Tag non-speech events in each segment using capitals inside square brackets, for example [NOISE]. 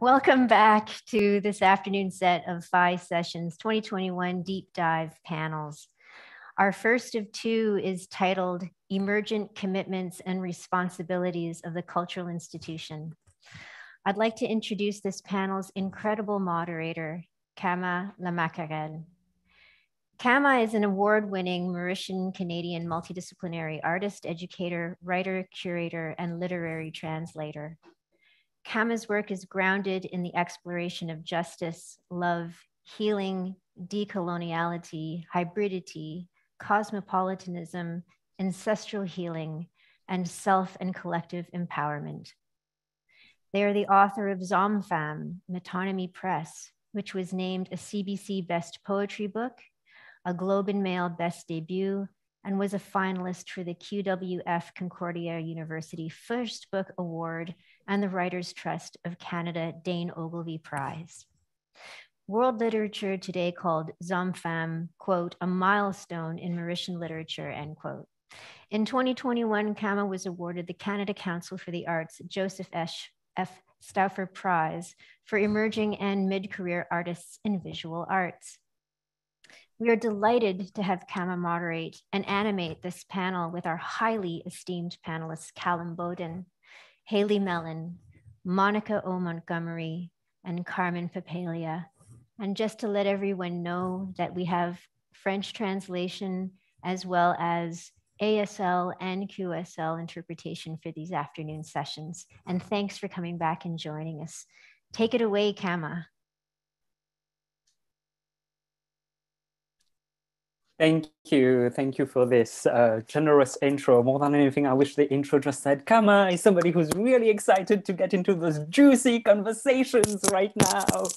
Welcome back to this afternoon set of five sessions, 2021 deep dive panels. Our first of two is titled Emergent Commitments and Responsibilities of the Cultural Institution. I'd like to introduce this panel's incredible moderator, Kama La Mackerel. Kama is an award-winning Mauritian Canadian multidisciplinary artist, educator, writer, curator, and literary translator. Kama's work is grounded in the exploration of justice, love, healing, decoloniality, hybridity, cosmopolitanism, ancestral healing, and self and collective empowerment. They are the author of ZOM-FAM, Metonymy Press, which was named a CBC Best Poetry Book, a Globe and Mail Best Debut, and was a finalist for the QWF Concordia University First Book Award and the Writers' Trust of Canada Dayne Ogilvie Prize. World literature today called ZOM-FAM, quote, a milestone in Mauritian literature, end quote. In 2021, Kama was awarded the Canada Council for the Arts Joseph F. F. Stauffer Prize for emerging and mid-career artists in visual arts. We are delighted to have Kama moderate and animate this panel with our highly esteemed panelists, Calum Bowden, Haley Mellin, Monica O. Montgomery, and Carmen Papalia. And just to let everyone know that we have French translation as well as ASL and QSL interpretation for these afternoon sessions. And thanks for coming back and joining us. Take it away, Kama. Thank you. Thank you for this uh, generous intro. More than anything, I wish the intro just said, Kama is somebody who's really excited to get into those juicy conversations right now.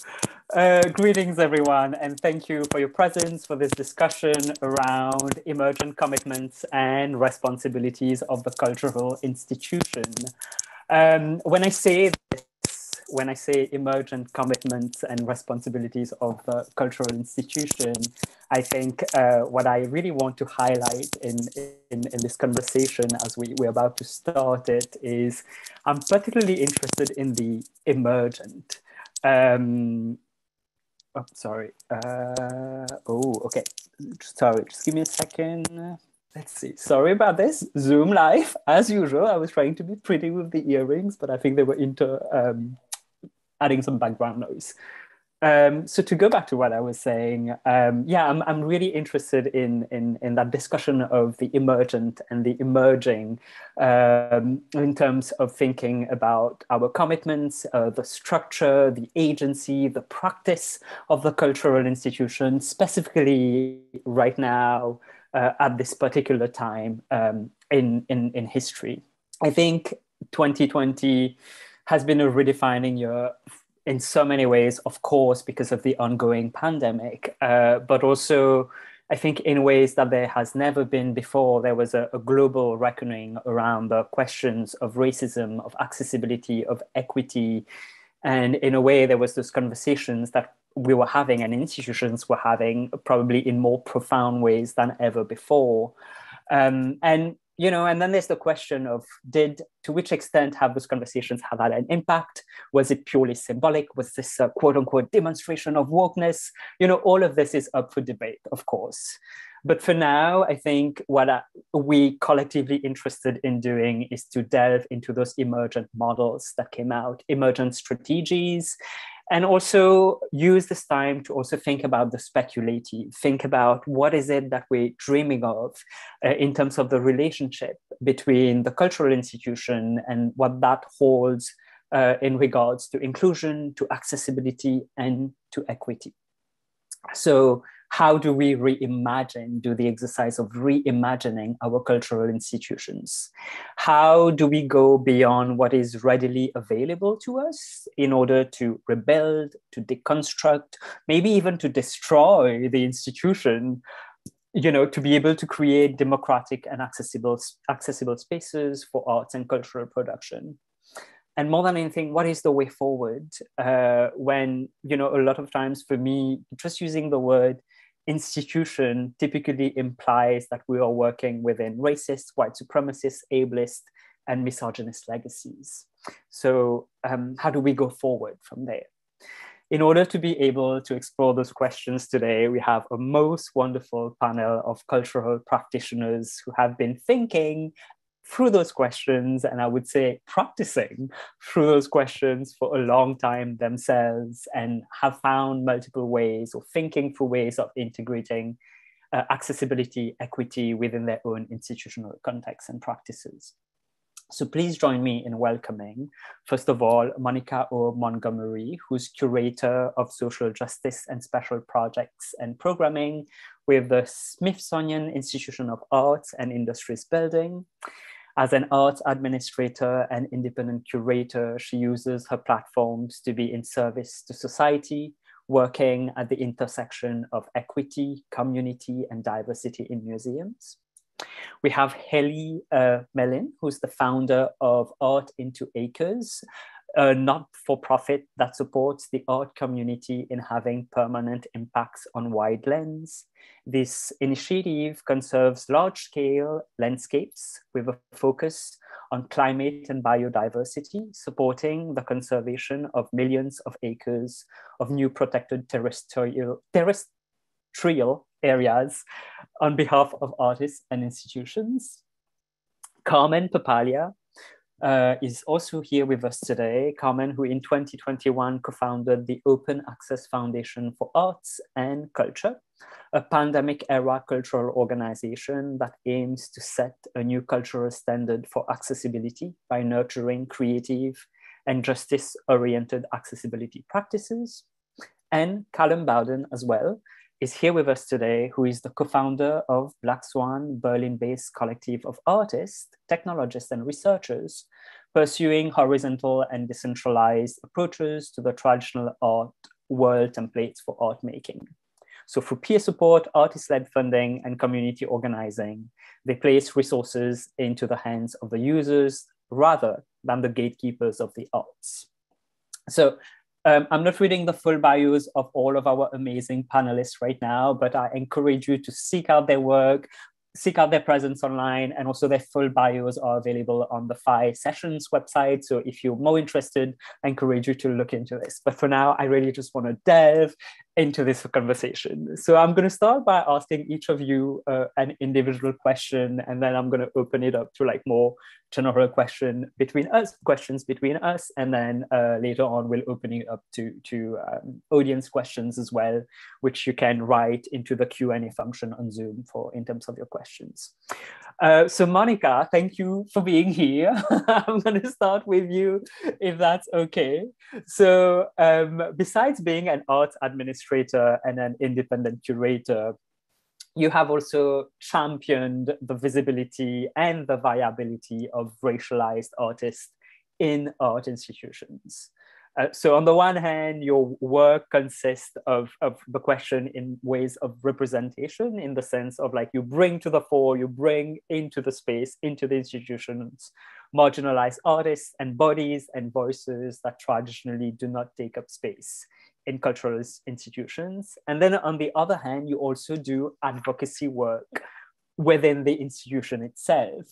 Uh, greetings, everyone, and thank you for your presence for this discussion around emergent commitments and responsibilities of the cultural institution. Um, when I say this, when I say emergent commitments and responsibilities of the cultural institution, I think uh, what I really want to highlight in, in, in this conversation as we, we're about to start it is I'm particularly interested in the emergent. Um, oh, sorry. Uh, oh, okay. Sorry, just give me a second. Let's see. Sorry about this. Zoom live, as usual. I was trying to be pretty with the earrings, but I think they were into um, adding some background noise. Um, so to go back to what I was saying, um, yeah, I'm, I'm really interested in, in, in that discussion of the emergent and the emerging um, in terms of thinking about our commitments, uh, the structure, the agency, the practice of the cultural institution, specifically right now uh, at this particular time um, in, in, in history. I think 2020 has been a redefining year in so many ways, of course, because of the ongoing pandemic, uh, but also I think in ways that there has never been before, there was a, a, global reckoning around the questions of racism, of accessibility, of equity. And in a way, there was those conversations that we were having and institutions were having probably in more profound ways than ever before. Um, and you know and then there's the question of did to which extent have those conversations have had an impact? Was it purely symbolic? Was this a quote unquote demonstration of wokeness? You know all of this is up for debate of course. But for now i think what we collectively interested in doing is to delve into those emergent models that came out emergent strategies and also use this time to also think about the speculative think about what is it that we're dreaming of uh, in terms of the relationship between the cultural institution and what that holds uh, in regards to inclusion to accessibility and to equity. So how do we reimagine, do the exercise of reimagining our cultural institutions? How do we go beyond what is readily available to us in order to rebuild, to deconstruct, maybe even to destroy the institution you know to be able to create democratic and accessible accessible spaces for arts and cultural production and more than anything what is the way forward uh, when you know a lot of times for me just using the word institution typically implies that we are working within racist, white supremacist, ableist and misogynist legacies. So um, how do we go forward from there? In order to be able to explore those questions today, we have a most wonderful panel of cultural practitioners who have been thinking through those questions and I would say practicing through those questions for a long time themselves and have found multiple ways or thinking for ways of integrating uh, accessibility, equity within their own institutional contexts and practices. So please join me in welcoming, first of all, Monica O. Montgomery, who's curator of social justice and special projects and programming with the Smithsonian Institution of Arts and Industries Building. As an arts administrator and independent curator, she uses her platforms to be in service to society, working at the intersection of equity, community, and diversity in museums. We have Haley uh, Mellin, who's the founder of Art into Acres, a not-for-profit that supports the art community in having permanent impacts on wide lens. This initiative conserves large-scale landscapes with a focus on climate and biodiversity, supporting the conservation of millions of acres of new protected terrestrial, terrestrial areas on behalf of artists and institutions. Carmen Papalia uh, is also here with us today. Carmen, who in 2021 co-founded the Open Access Foundation for Arts and Culture, a pandemic era cultural organization that aims to set a new cultural standard for accessibility by nurturing creative and justice oriented accessibility practices. And Calum Bowden as well, is here with us today, who is the co-founder of Black Swan, Berlin-based collective of artists, technologists, and researchers pursuing horizontal and decentralized approaches to the traditional art world templates for art making. So through peer support, artist-led funding, and community organizing, they place resources into the hands of the users rather than the gatekeepers of the arts. So um, I'm not reading the full bios of all of our amazing panelists right now, but I encourage you to seek out their work, seek out their presence online and also their full bios are available on the PHI Sessions website. So if you're more interested, I encourage you to look into this. But for now, I really just want to delve into this conversation. So I'm going to start by asking each of you uh, an individual question, and then I'm going to open it up to like more general question between us, questions between us, and then uh, later on we'll open it up to to um, audience questions as well, which you can write into the Q and A function on Zoom for in terms of your questions. Uh, so Monica, thank you for being here. [LAUGHS] I'm going to start with you, if that's okay. So um, besides being an arts administrator and an independent curator, you have also championed the visibility and the viability of racialized artists in art institutions. Uh, so on the one hand, your work consists of, of the question in ways of representation in the sense of like you bring to the fore, you bring into the space, into the institutions, marginalized artists and bodies and voices that traditionally do not take up space in cultural institutions. And then on the other hand, you also do advocacy work within the institution itself.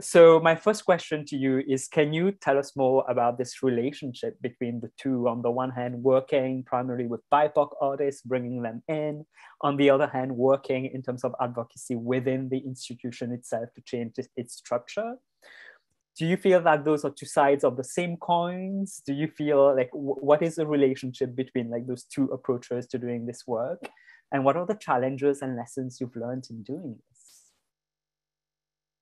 So my first question to you is, can you tell us more about this relationship between the two? On the one hand, working primarily with BIPOC artists, bringing them in. On the other hand, working in terms of advocacy within the institution itself to change its structure do you feel that those are two sides of the same coins? Do you feel like what is the relationship between like those two approaches to doing this work? And what are the challenges and lessons you've learned in doing this?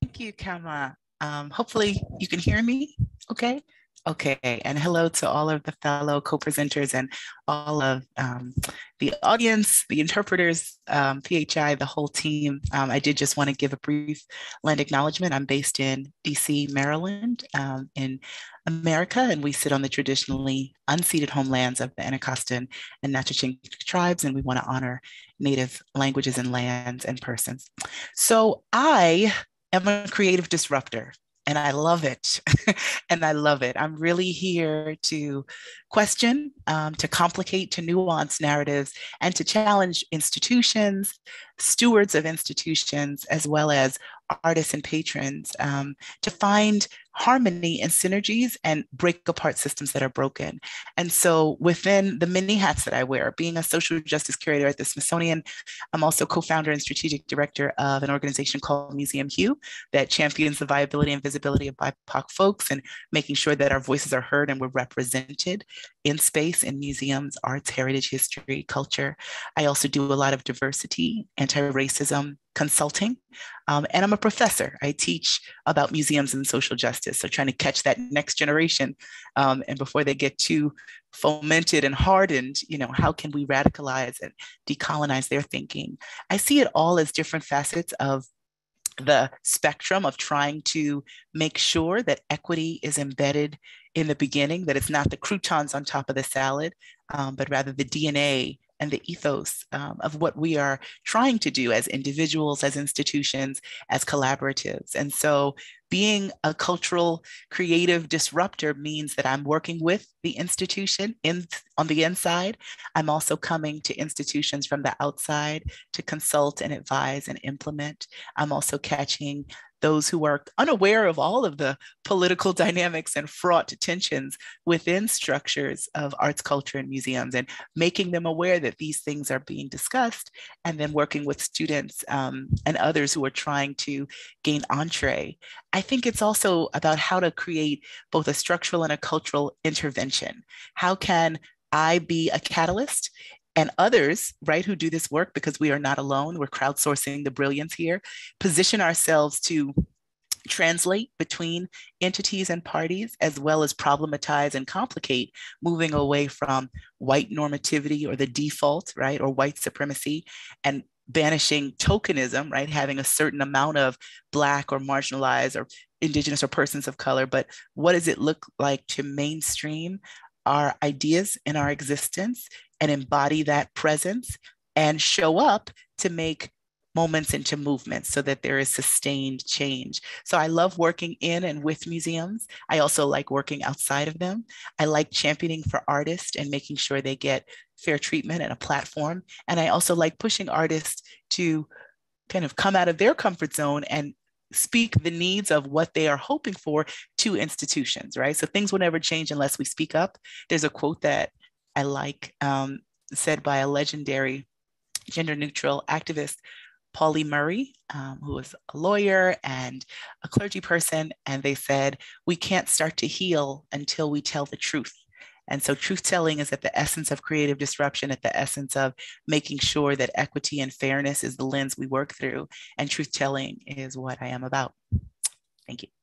Thank you kama um, hopefully you can hear me okay Okay, and hello to all of the fellow co-presenters and all of um, the audience, the interpreters, um, PHI, the whole team. Um, I did just want to give a brief land acknowledgement. I'm based in DC, Maryland, um, in America, and we sit on the traditionally unceded homelands of the Anacostan and Natchitoches tribes, and we want to honor Native languages and lands and persons. So I am a creative disruptor and I love it. [LAUGHS] and I love it. I'm really here to question, um, to complicate, to nuance narratives, and to challenge institutions, stewards of institutions, as well as artists and patrons um, to find harmony and synergies and break apart systems that are broken. And so within the many hats that I wear, being a social justice curator at the Smithsonian, I'm also co-founder and strategic director of an organization called Museum Hue that champions the viability and visibility of BIPOC folks and making sure that our voices are heard and we're represented in space in museums, arts, heritage, history, culture. I also do a lot of diversity, anti-racism, consulting. Um, and I'm a professor. I teach about museums and social justice. So trying to catch that next generation. Um, and before they get too fomented and hardened, you know, how can we radicalize and decolonize their thinking? I see it all as different facets of the spectrum of trying to make sure that equity is embedded in the beginning, that it's not the croutons on top of the salad, um, but rather the DNA and the ethos um, of what we are trying to do as individuals, as institutions, as collaboratives. And so being a cultural creative disruptor means that I'm working with the institution in on the inside. I'm also coming to institutions from the outside to consult and advise and implement. I'm also catching those who are unaware of all of the political [LAUGHS] dynamics and fraught tensions within structures of arts, culture, and museums, and making them aware that these things are being discussed, and then working with students um, and others who are trying to gain entree. I think it's also about how to create both a structural and a cultural intervention. How can I be a catalyst and others, right, who do this work because we are not alone, we're crowdsourcing the brilliance here, position ourselves to translate between entities and parties, as well as problematize and complicate, moving away from white normativity or the default, right, or white supremacy, and banishing tokenism, right, having a certain amount of Black or marginalized or Indigenous or persons of color, but what does it look like to mainstream our ideas in our existence and embody that presence and show up to make moments into movements so that there is sustained change. So I love working in and with museums. I also like working outside of them. I like championing for artists and making sure they get fair treatment and a platform. And I also like pushing artists to kind of come out of their comfort zone and speak the needs of what they are hoping for to institutions, right? So things will never change unless we speak up. There's a quote that I like, um, said by a legendary gender neutral activist, Pauli Murray, um, who was a lawyer and a clergy person. And they said, We can't start to heal until we tell the truth. And so, truth telling is at the essence of creative disruption, at the essence of making sure that equity and fairness is the lens we work through. And truth telling is what I am about. Thank you.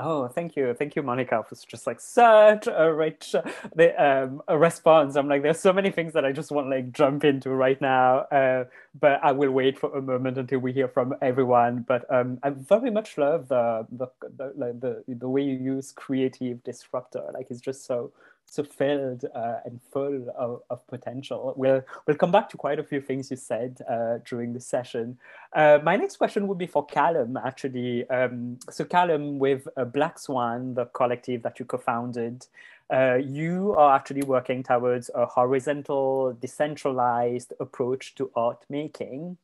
Oh, thank you, thank you, Monica, for just like such a rich the, um, a response. I'm like, there's so many things that I just want like jump into right now, uh, but I will wait for a moment until we hear from everyone. But um, I very much love the the the, like the the way you use creative disruptor. Like it's just so so filled uh, and full of, of potential. We'll, we'll come back to quite a few things you said uh, during the session. Uh, my next question would be for Calum, actually. Um, so Calum, with uh, Black Swan, the collective that you co-founded, uh, you are actually working towards a horizontal, decentralized approach to art making.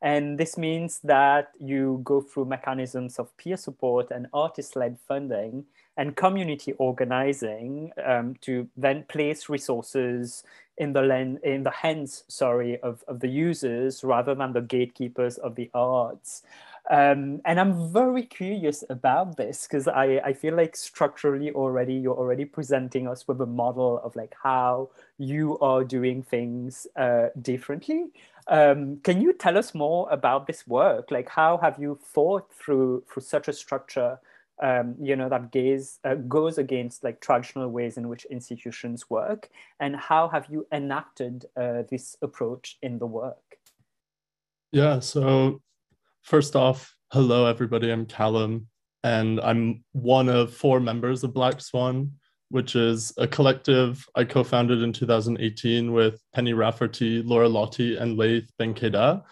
And this means that you go through mechanisms of peer support and artist-led funding and community organizing um, to then place resources in the len- in the hands sorry of, of the users rather than the gatekeepers of the arts um, and I'm very curious about this because I, I feel like structurally already you're already presenting us with a model of like how you are doing things uh, differently. Um, can you tell us more about this work? Like how have you thought through through such a structure um, you know, that gaze, uh, goes against like traditional ways in which institutions work? And how have you enacted uh, this approach in the work? Yeah, so first off, hello everybody, I'm Calum, and I'm one of four members of Black Swan, which is a collective I co-founded in 2018 with Penny Rafferty, Laura Lotti, and Leith Benkhedda.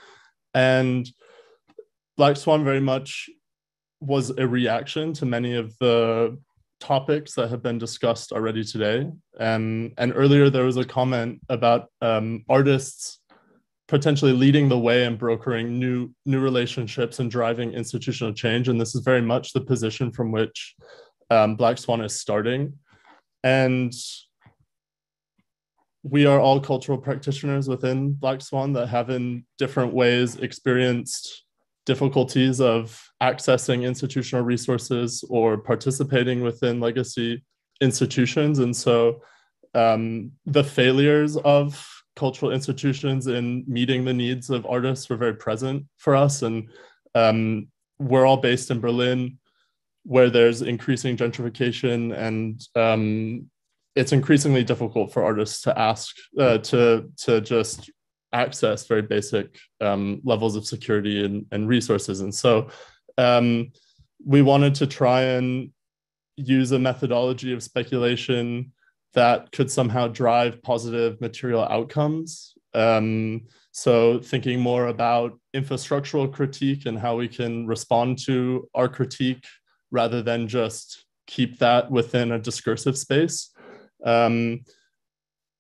And Black Swan very much was a reaction to many of the topics that have been discussed already today. Um, and earlier there was a comment about um, artists potentially leading the way and brokering new new relationships and driving institutional change. And this is very much the position from which um, Black Swan is starting. And we are all cultural practitioners within Black Swan that have in different ways experienced difficulties of accessing institutional resources or participating within legacy institutions. And so um, the failures of cultural institutions in meeting the needs of artists were very present for us. And um, we're all based in Berlin, where there's increasing gentrification and um, it's increasingly difficult for artists to ask uh, to to just access very basic um, levels of security and, and resources. And so um, we wanted to try and use a methodology of speculation that could somehow drive positive material outcomes. Um, so thinking more about infrastructural critique and how we can respond to our critique rather than just keep that within a discursive space. Um,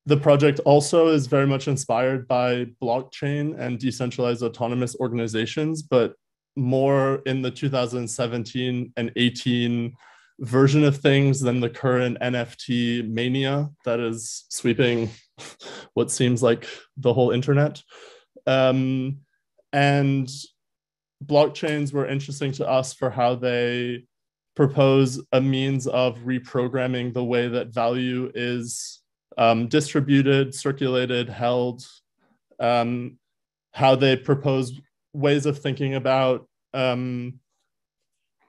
the project also is very much inspired by blockchain and decentralized autonomous organizations, but more in the 2017 and 18 version of things than the current NFT mania that is sweeping [LAUGHS] what seems like the whole internet. Um, and blockchains were interesting to us for how they propose a means of reprogramming the way that value is um, distributed, circulated, held, um, how they propose ways of thinking about um,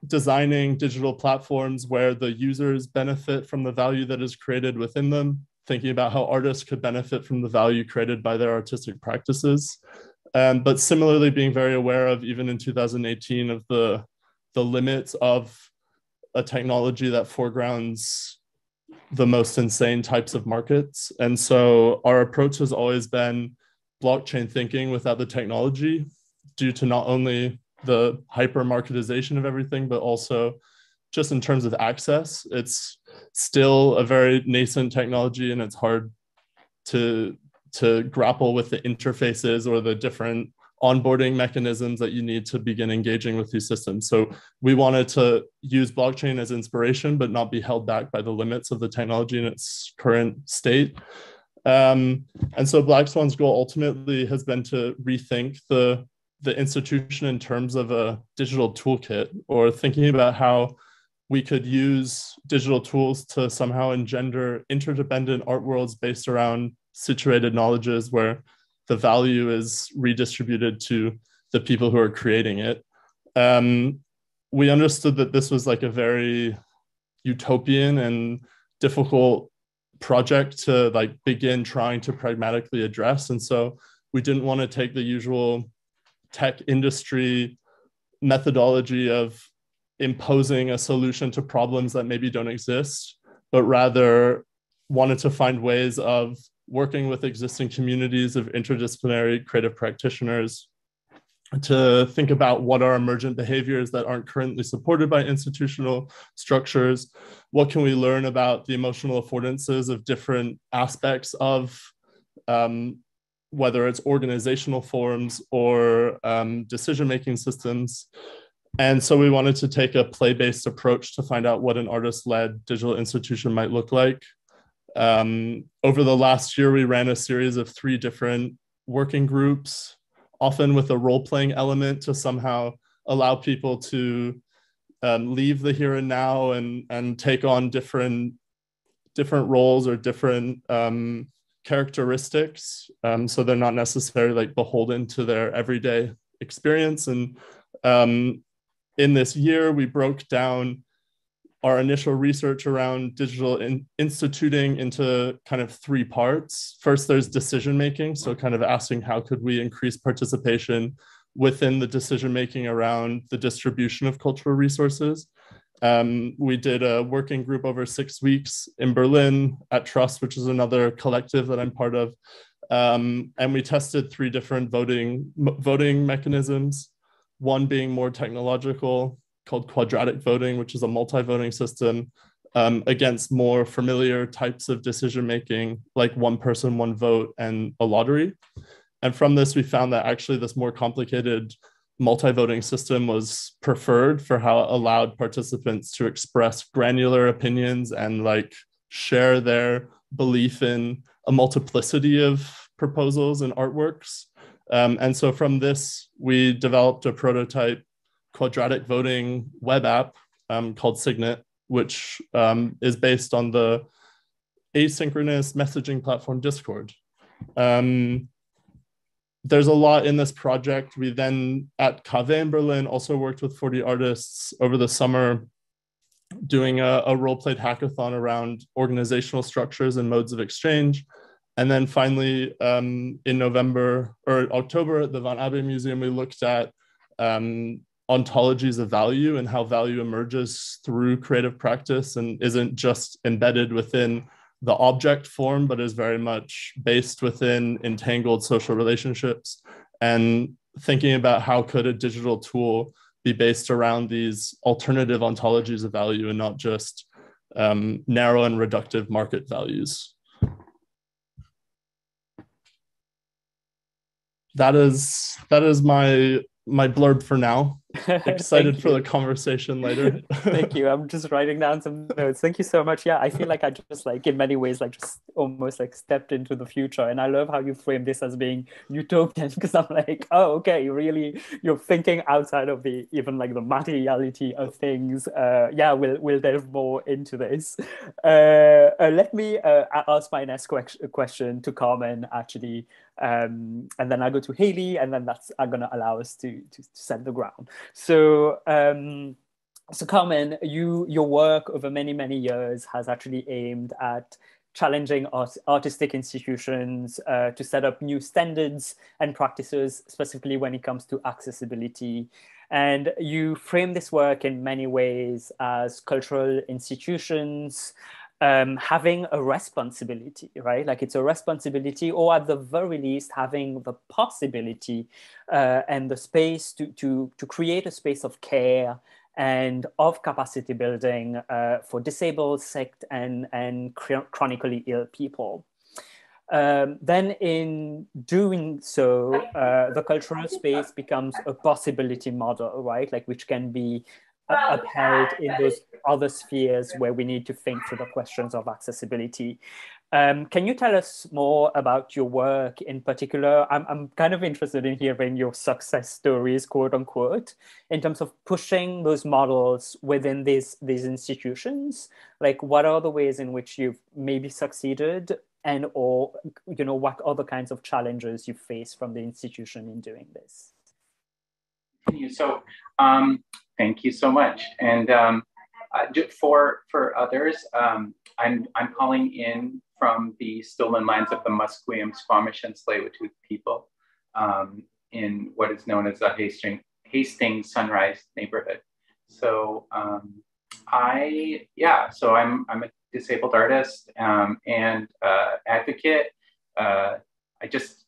designing digital platforms where the users benefit from the value that is created within them, thinking about how artists could benefit from the value created by their artistic practices. Um, but similarly, being very aware of, even in 2018, of the, the limits of a technology that foregrounds the most insane types of markets. And so our approach has always been blockchain thinking without the technology, due to not only the hyper marketization of everything, but also just in terms of access. It's still a very nascent technology and it's hard to to grapple with the interfaces or the different onboarding mechanisms that you need to begin engaging with these systems. So we wanted to use blockchain as inspiration, but not be held back by the limits of the technology in its current state. Um, and so Black Swan's goal ultimately has been to rethink the, the institution in terms of a digital toolkit or thinking about how we could use digital tools to somehow engender interdependent art worlds based around situated knowledges where the value is redistributed to the people who are creating it. Um, we understood that this was like a very utopian and difficult project to like begin trying to pragmatically address. And so we didn't want to take the usual tech industry methodology of imposing a solution to problems that maybe don't exist, but rather wanted to find ways of working with existing communities of interdisciplinary creative practitioners to think about what are emergent behaviors that aren't currently supported by institutional structures. What can we learn about the emotional affordances of different aspects of um, whether it's organizational forms or um, decision-making systems. And so we wanted to take a play-based approach to find out what an artist-led digital institution might look like. Um, over the last year, we ran a series of three different working groups, often with a role playing element to somehow allow people to um, leave the here and now and, and take on different, different roles or different um, characteristics. Um, so they're not necessarily like beholden to their everyday experience. And um, in this year, we broke down our initial research around digital in, instituting into kind of three parts. First, there's decision making, so kind of asking how could we increase participation within the decision making around the distribution of cultural resources. Um, we did a working group over six weeks in Berlin at Trust, which is another collective that I'm part of. Um, and we tested three different voting voting mechanisms, one being more technological, called quadratic voting, which is a multi-voting system um, against more familiar types of decision making, like one person, one vote, and a lottery. and from this, we found that actually this more complicated multi-voting system was preferred for how it allowed participants to express granular opinions and like share their belief in a multiplicity of proposals and artworks. Um, and so from this, we developed a prototype quadratic voting web app um, called Signet, which um, is based on the asynchronous messaging platform Discord. Um, there's a lot in this project. We then at Cave in Berlin also worked with 40 artists over the summer doing a, a role played hackathon around organizational structures and modes of exchange. And then finally, um, in November or October at the Van Abbe Museum, we looked at um, ontologies of value and how value emerges through creative practice and isn't just embedded within the object form, but is very much based within entangled social relationships and thinking about how could a digital tool be based around these alternative ontologies of value and not just um, narrow and reductive market values. That is that is my my blurb for now. [LAUGHS] Excited for the conversation later. [LAUGHS] Thank you. I'm just writing down some notes. Thank you so much. Yeah, I feel like I just like in many ways like just almost like stepped into the future. And I love how you frame this as being utopian [LAUGHS] because I'm like, oh, okay, really, you're thinking outside of the even like the materiality of things. Uh, yeah, we'll we'll delve more into this. Uh, uh, let me uh, ask my next question to Carmen actually. Um, and then I go to Haley, and then that's I'm gonna allow us to to, to set the ground. So um, so Carmen, you your work over many many years has actually aimed at challenging art, artistic institutions uh, to set up new standards and practices, specifically when it comes to accessibility. And you frame this work in many ways as cultural institutions um, having a responsibility, right? Like it's a responsibility, or at the very least, having the possibility uh, and the space to, to, to create a space of care and of capacity building uh, for disabled, sick, and, and chronically ill people. Um, then in doing so, uh, the cultural space becomes a possibility model, right? Like which can be upheld in those other spheres where we need to think through the questions of accessibility. Um, can you tell us more about your work in particular? I'm, I'm kind of interested in hearing your success stories, quote unquote, in terms of pushing those models within these, these institutions. Like what are the ways in which you've maybe succeeded and or, you know, what other kinds of challenges you face from the institution in doing this? Thank you. So um, thank you so much. And um, uh, for for others, um, I'm I'm calling in from the stolen lands of the Musqueam, Squamish, and tsleil people um, in what is known as the Hastings, Hastings Sunrise neighborhood. So um, I yeah, so I'm I'm a disabled artist um, and uh, advocate. Uh, I just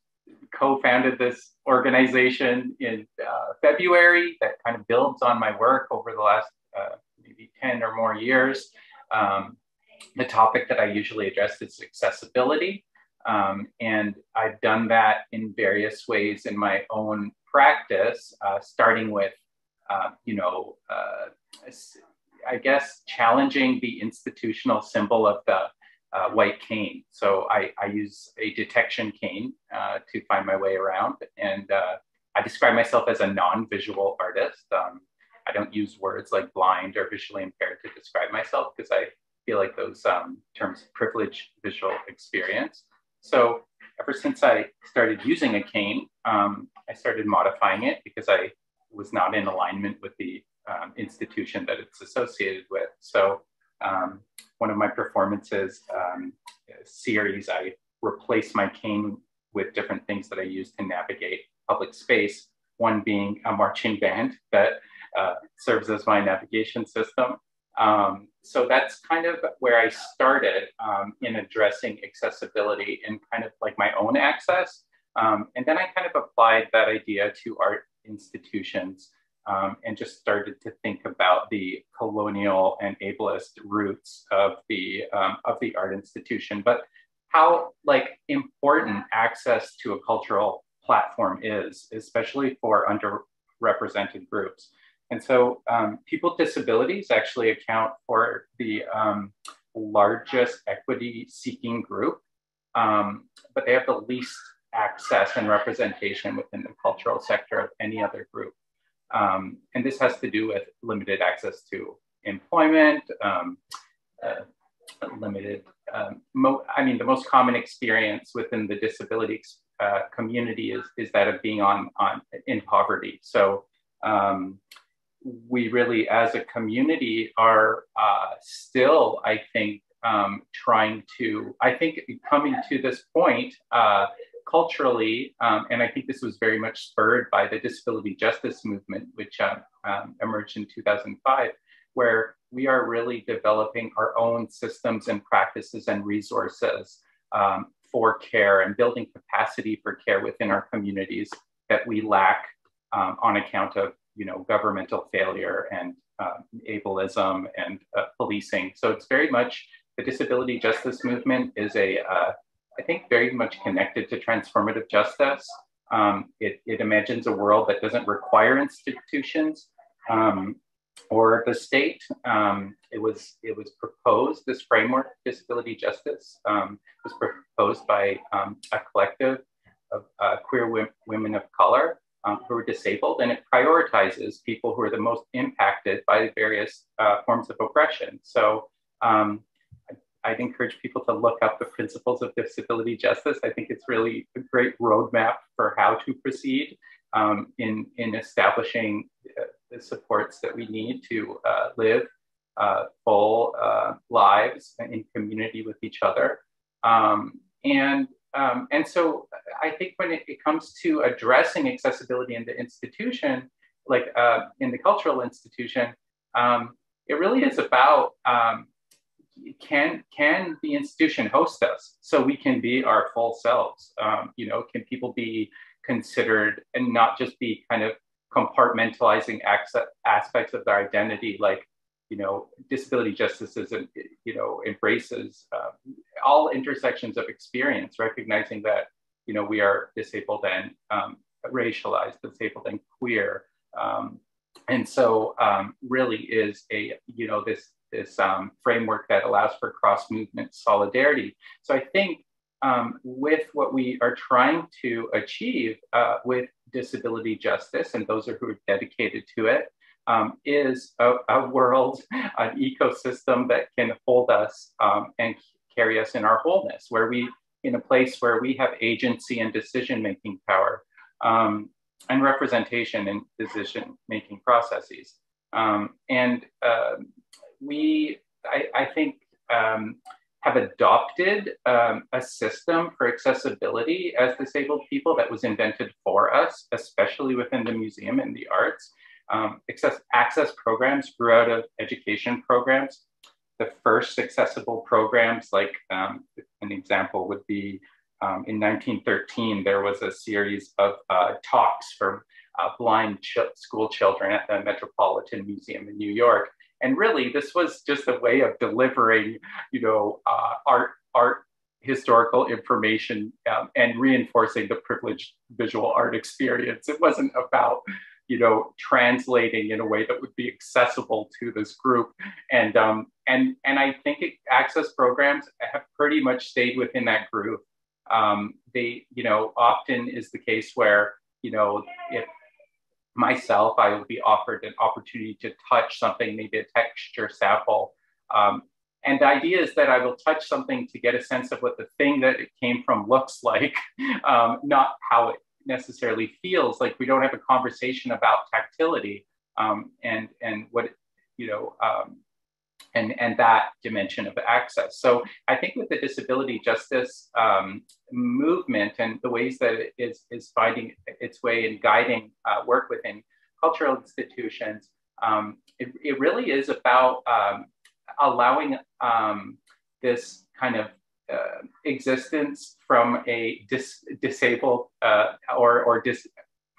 co-founded this organization in uh, February that kind of builds on my work over the last uh, maybe 10 or more years. Um, the topic that I usually address is accessibility. Um, and I've done that in various ways in my own practice, uh, starting with, uh, you know, uh, I guess challenging the institutional symbol of the uh, white cane. So I, I, use a detection cane uh, to find my way around. And uh, I describe myself as a non-visual artist. Um, I don't use words like blind or visually impaired to describe myself because I feel like those um, terms privilege visual experience. So ever since I started using a cane, um, I started modifying it because I was not in alignment with the um, institution that it's associated with. So um, one of my performances um, series, I replaced my cane with different things that I use to navigate public space. One being a marching band that uh, serves as my navigation system. Um, so that's kind of where I started um, in addressing accessibility and kind of like my own access. Um, and then I kind of applied that idea to art institutions um, and just started to think about the colonial and ableist roots of the um, of the art institution, but how like important access to a cultural platform is, especially for underrepresented groups. And so um, people with disabilities actually account for the um, largest equity seeking group, um, but they have the least access and representation within the cultural sector of any other group. Um, and this has to do with limited access to employment, um, uh, limited, um, I mean, the most common experience within the disability uh, community is, is that of being on, on in poverty. So um, we really, as a community, are uh, still, I think, um, trying to, I think, coming to this point uh, culturally, um, and I think this was very much spurred by the disability justice movement, which um, um emerged in 2005, where we are really developing our own systems and practices and resources um, for care and building capacity for care within our communities that we lack um, on account of you know governmental failure and uh, ableism and uh, policing. So it's very much the disability justice movement is a uh, I think very much connected to transformative justice. Um, it, it, imagines a world that doesn't require institutions um, or the state. Um, it was it was proposed this framework, disability justice, um, was proposed by um, a collective of uh, queer women of color um, who are disabled, and it prioritizes people who are the most impacted by various uh, forms of oppression. So. I'd encourage people to look up the principles of disability justice. I think it's really a great roadmap for how to proceed um, in, in establishing uh, the supports that we need to uh, live uh, full uh, lives in community with each other. Um, and, um, and so I think when it, it, comes to addressing accessibility in the institution, like uh, in the cultural institution, um, it really is about um, can can the institution host us so we can be our full selves? Um, you know, can people be considered and not just be kind of compartmentalizing aspects of their identity like you know disability justice isn't you know embraces uh, all intersections of experience recognizing that you know we are disabled and um, racialized disabled and queer um, and so um, really is a you know this this um, framework that allows for cross movement solidarity so i think um, with what we are trying to achieve uh, with disability justice and those are who are dedicated to it um, is a, a, world, [LAUGHS] an ecosystem that can hold us um, and carry us in our wholeness, where we, in a place where we have agency and decision making power um, and representation in decision making processes. Um, and uh, we, I, I think, um, have adopted um, a system for accessibility as disabled people that was invented for us, especially within the museum and the arts. Um, access, access programs grew out of education programs. The first accessible programs, like um, an example would be um, in 1913, there was a series of uh, talks for uh, blind ch school children at the Metropolitan Museum in New York and really, this was just a way of delivering, you know, uh, art, art historical information um, and reinforcing the privileged visual art experience. It wasn't about, you know, translating in a way that would be accessible to this group. And um, and and I think it, access programs have pretty much stayed within that group. Um, they, you know, often is the case where, you know, if myself, I will be offered an opportunity to touch something, maybe a texture sample. Um, and the idea is that I will touch something to get a sense of what the thing that it came from looks [LAUGHS] like, um, not how it necessarily feels. Like we don't have a conversation about tactility um, and and what you know um, and, and that dimension of access. So I think with the disability justice um, movement and the ways that it is, is finding its way in guiding uh, work within cultural institutions, um, it, it, really is about um, allowing um, this kind of uh, existence from a dis- disabled uh, or, or dis-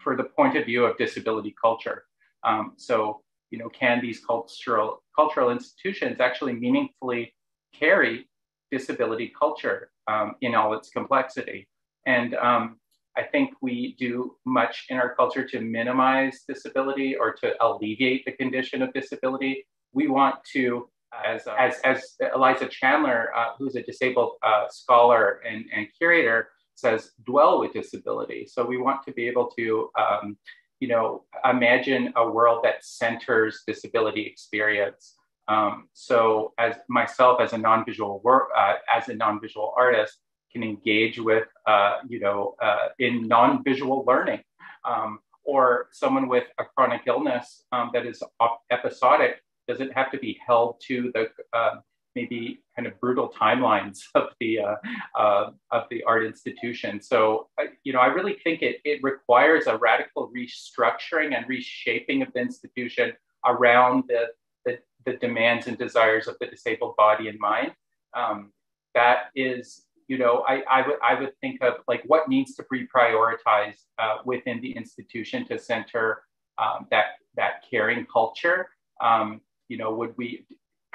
for the point of view of disability culture. Um, so you know, can these cultural cultural institutions actually meaningfully carry disability culture um, in all its complexity? And um, I think we do much in our culture to minimize disability or to alleviate the condition of disability. We want to, as, as, as Eliza Chandler, uh, who's a disabled uh, scholar and, and curator, says, dwell with disability. So we want to be able to, um, you know, imagine a world that centers disability experience. Um, so as myself as a non-visual work, uh, as a non-visual artist, can engage with, uh, you know, uh, in non-visual learning, um, or someone with a chronic illness um, that is episodic doesn't have to be held to the uh, maybe kind of brutal timelines [LAUGHS] of the uh, uh, of the art institution. So you know, I really think it it requires a radical restructuring and reshaping of the institution around the the, the demands and desires of the disabled body and mind. Um, that is you know, I, I would I would think of like what needs to be prioritized uh, within the institution to center um, that that caring culture. Um, you know, would we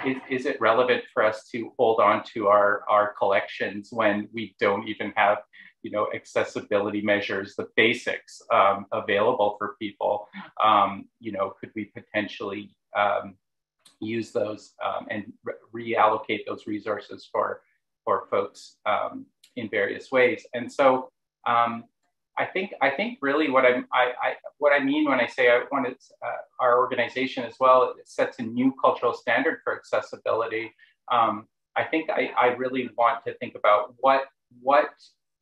is, is it relevant for us to hold on to our our collections when we don't even have you know accessibility measures, the basics um, available for people? Um, you know, could we potentially um, use those um, and re- reallocate those resources for for folks um, in various ways. And so um, I think I think really what I'm, I, I what I mean when I say I want uh, our organization as well it sets a new cultural standard for accessibility. Um, I think I, I really want to think about what what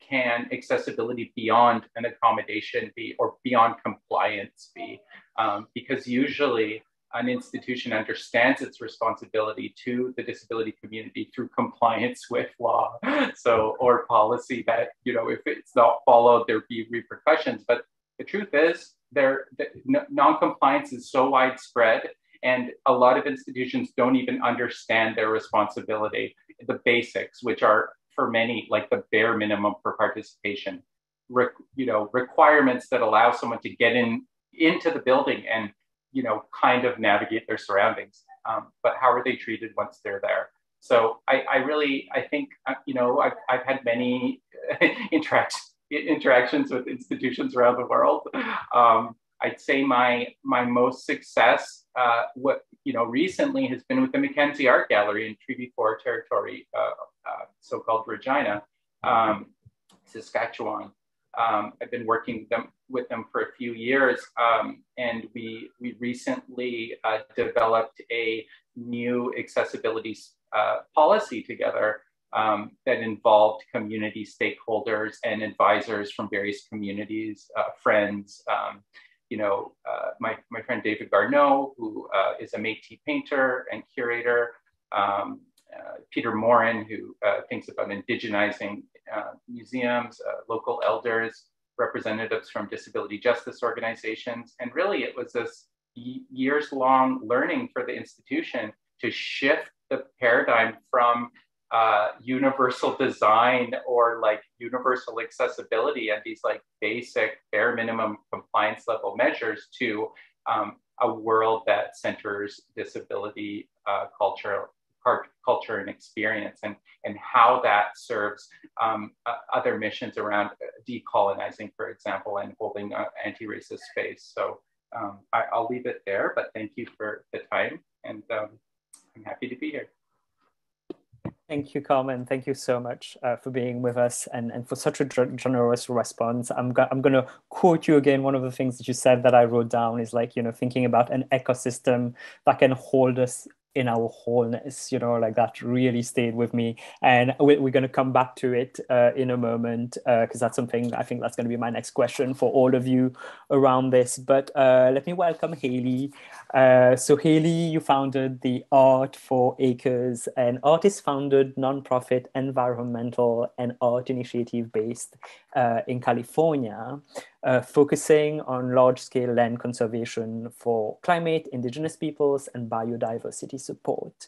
can accessibility beyond an accommodation be or beyond compliance be um, because usually an institution understands its responsibility to the disability community through compliance with law [LAUGHS] so or policy that you know if it's not followed there be repercussions. But the truth is there the, non-compliance is so widespread and a lot of institutions don't even understand their responsibility the basics which are for many like the bare minimum for participation. Re, you know requirements that allow someone to get in into the building and you know, kind of navigate their surroundings. Um, but how are they treated once they're there? So I, I really, I think, uh, you know, I've, I've had many [LAUGHS] interactions interactions with institutions around the world. Um, I'd say my my most success, uh, what you know, recently has been with the Mackenzie Art Gallery in Treaty Four territory, uh, uh, so-called Regina, um, Saskatchewan. Um, I've been working them, with them for a few years, um, and we we recently uh, developed a new accessibility uh, policy together um, that involved community stakeholders and advisors from various communities, uh, friends. Um, you know, uh, my, my friend David Garneau, who uh, is a Métis painter and curator, um, uh, Peter Morin, who thinks about indigenizing museums, uh, local elders, representatives from disability justice organizations. And really, it was this years long learning for the institution to shift the paradigm from uh, universal design or like universal accessibility and these like basic bare minimum compliance level measures to um, a world that centers disability uh, culture culture and experience and, and how that serves um, uh, other missions around decolonizing, for example, and holding an anti-racist space. So um, I, will leave it there, but thank you for the time and um, I'm happy to be here. Thank you, Carmen. Thank you so much uh, for being with us and, and for such a generous response. I'm, I'm going to quote you again. One of the things that you said that I wrote down is like, you know, thinking about an ecosystem that can hold us in our wholeness you know like that really stayed with me. And we're, going to come back to it uh, in a moment because uh, that's something i think that's going to be my next question for all of you around this. But uh, let me welcome haley uh, so haley you founded the art for acres an artist founded nonprofit environmental and art initiative based uh, in california uh, focusing on large-scale land conservation for climate, indigenous peoples, and biodiversity support.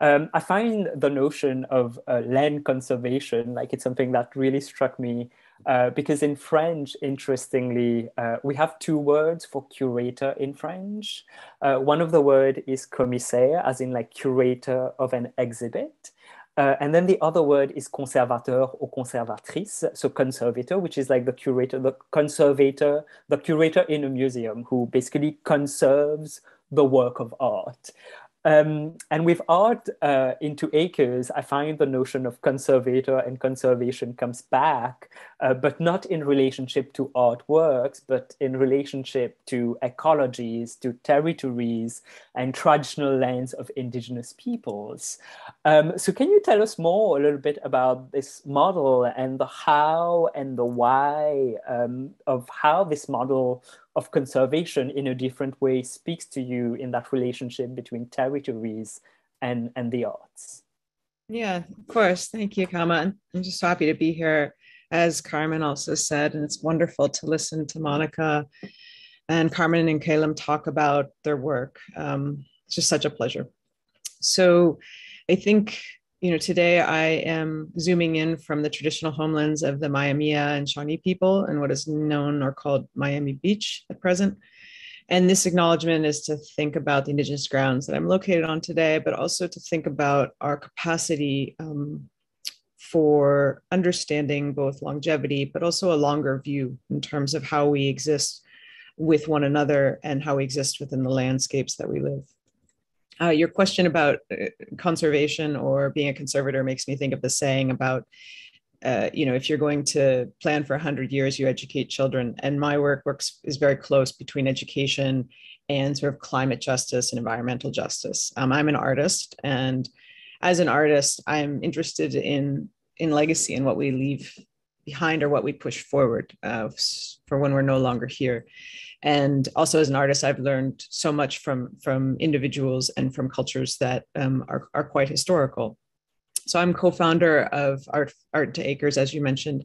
Um, I find the notion of uh, land conservation, like it's something that really struck me uh, because in French, interestingly, uh, we have two words for curator in French. Uh, one of the word is commissaire, as in like curator of an exhibit. Uh, and then the other word is conservateur or conservatrice, so conservator, which is like the curator, the conservator, the curator in a museum who basically conserves the work of art. Um, and with art uh, into acres, I find the notion of conservator and conservation comes back, uh, but not in relationship to artworks, but in relationship to ecologies, to territories, and traditional lands of indigenous peoples. Um, so, can you tell us more a little bit about this model and the how and the why um, of how this model of conservation in a different way speaks to you in that relationship between territories and, and the arts. Yeah, of course. Thank you, Kama. I'm just happy to be here, as Carmen also said, and it's wonderful to listen to Monica and Carmen and Calum talk about their work. Um, it's just such a pleasure. So I think you know, today I am zooming in from the traditional homelands of the Maya and Shawnee people and what is known or called Miami Beach at present. And this acknowledgement is to think about the Indigenous grounds that I'm located on today, but also to think about our capacity um, for understanding both longevity, but also a longer view in terms of how we exist with one another and how we exist within the landscapes that we live. Uh, your question about uh, conservation or being a conservator makes me think of the saying about uh, you know if you're going to plan for 100 years you educate children. And my work works is very close between education and sort of climate justice and environmental justice. Um, i'm an artist and as an artist i'm interested in in legacy and what we leave behind or what we push forward uh, for when we're no longer here. And also as an artist i've learned so much from from individuals and from cultures that um, are, are quite historical. So i'm co-founder of art art into acres as you mentioned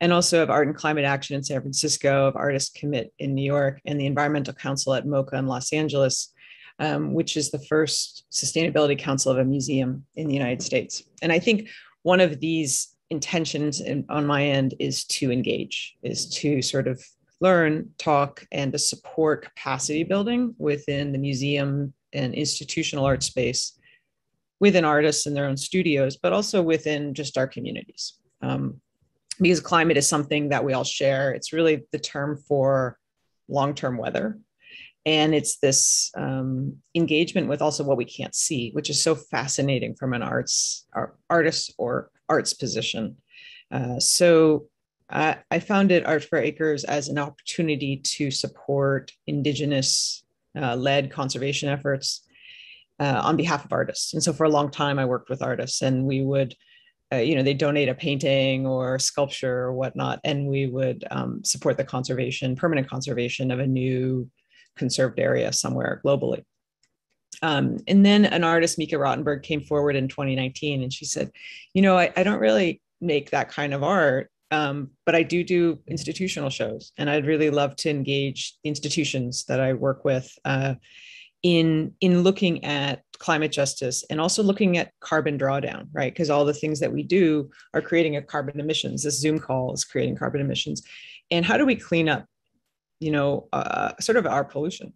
and also of art and climate action in san francisco of artist commit in new york and the environmental council at moca in los angeles um, which is the first sustainability council of a museum in the united states. And i think one of these intentions in, on my end is to engage is to sort of learn, talk, and to support capacity building within the museum and institutional art space within artists in their own studios, but also within just our communities. Um, because climate is something that we all share. It's really the term for long term weather. And it's this um, engagement with also what we can't see, which is so fascinating from an arts art, artist or arts position. Uh, so uh, I founded Art into Acres as an opportunity to support Indigenous uh, led conservation efforts uh, on behalf of artists. And so for a long time, I worked with artists and we would, uh, you know, they donate a painting or sculpture or whatnot, and we would um, support the conservation, permanent conservation of a new conserved area somewhere globally. Um, and then an artist, Mika Rottenberg, came forward in 2019 and she said, you know, I, I don't really make that kind of art um, but I do do institutional shows, and I'd really love to engage the institutions that I work with uh, in in looking at climate justice and also looking at carbon drawdown, right? Because all the things that we do are creating a carbon emissions. This Zoom call is creating carbon emissions, and how do we clean up, you know, uh, sort of our pollution?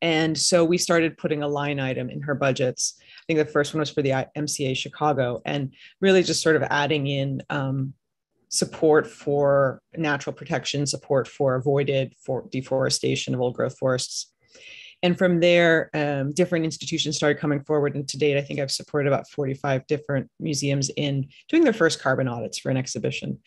And so we started putting a line item in her budgets. I think the first one was for the MCA Chicago, and really just sort of adding in um, support for natural protection, support for avoided for deforestation of old growth forests. And from there, um, different institutions started coming forward. And to date, I think I've supported about 45 different museums in doing their first carbon audits for an exhibition.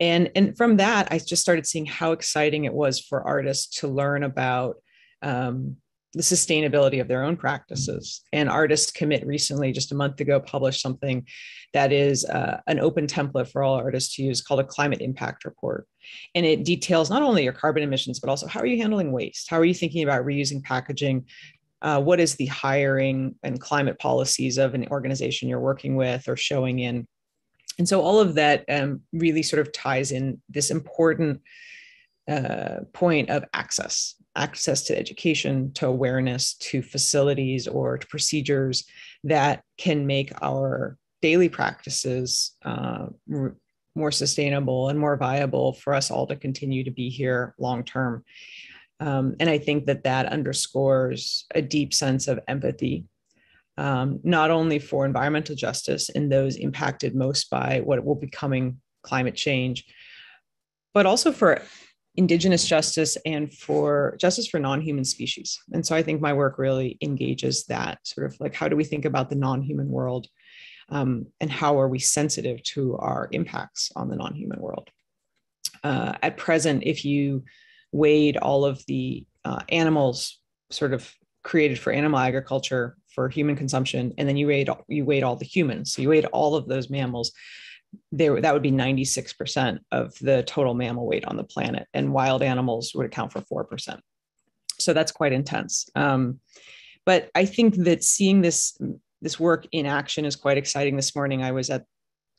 And, and from that, I just started seeing how exciting it was for artists to learn about um, the sustainability of their own practices. And Artists Commit recently, just a month ago, published something that is uh, an open template for all artists to use called a climate impact report. And it details not only your carbon emissions, but also how are you handling waste? How are you thinking about reusing packaging? Uh, what is the hiring and climate policies of an organization you're working with or showing in? And so all of that um, really sort of ties in this important uh, point of access access to education, to awareness, to facilities, or to procedures that can make our daily practices uh, more sustainable and more viable for us all to continue to be here long term. Um, and I think that that underscores a deep sense of empathy um, not only for environmental justice and those impacted most by what will be coming climate change, but also for indigenous justice and for justice for non-human species. And so i think my work really engages that sort of like how do we think about the non-human world? Um, and how are we sensitive to our impacts on the non-human world? Uh, at present if you weighed all of the uh, animals sort of created for animal agriculture for human consumption and then you weighed you weighed all the humans so you weighed all of those mammals there that would be 96% of the total mammal weight on the planet and wild animals would account for 4% so that's quite intense. Um, but i think that seeing this this work in action is quite exciting. This morning i was at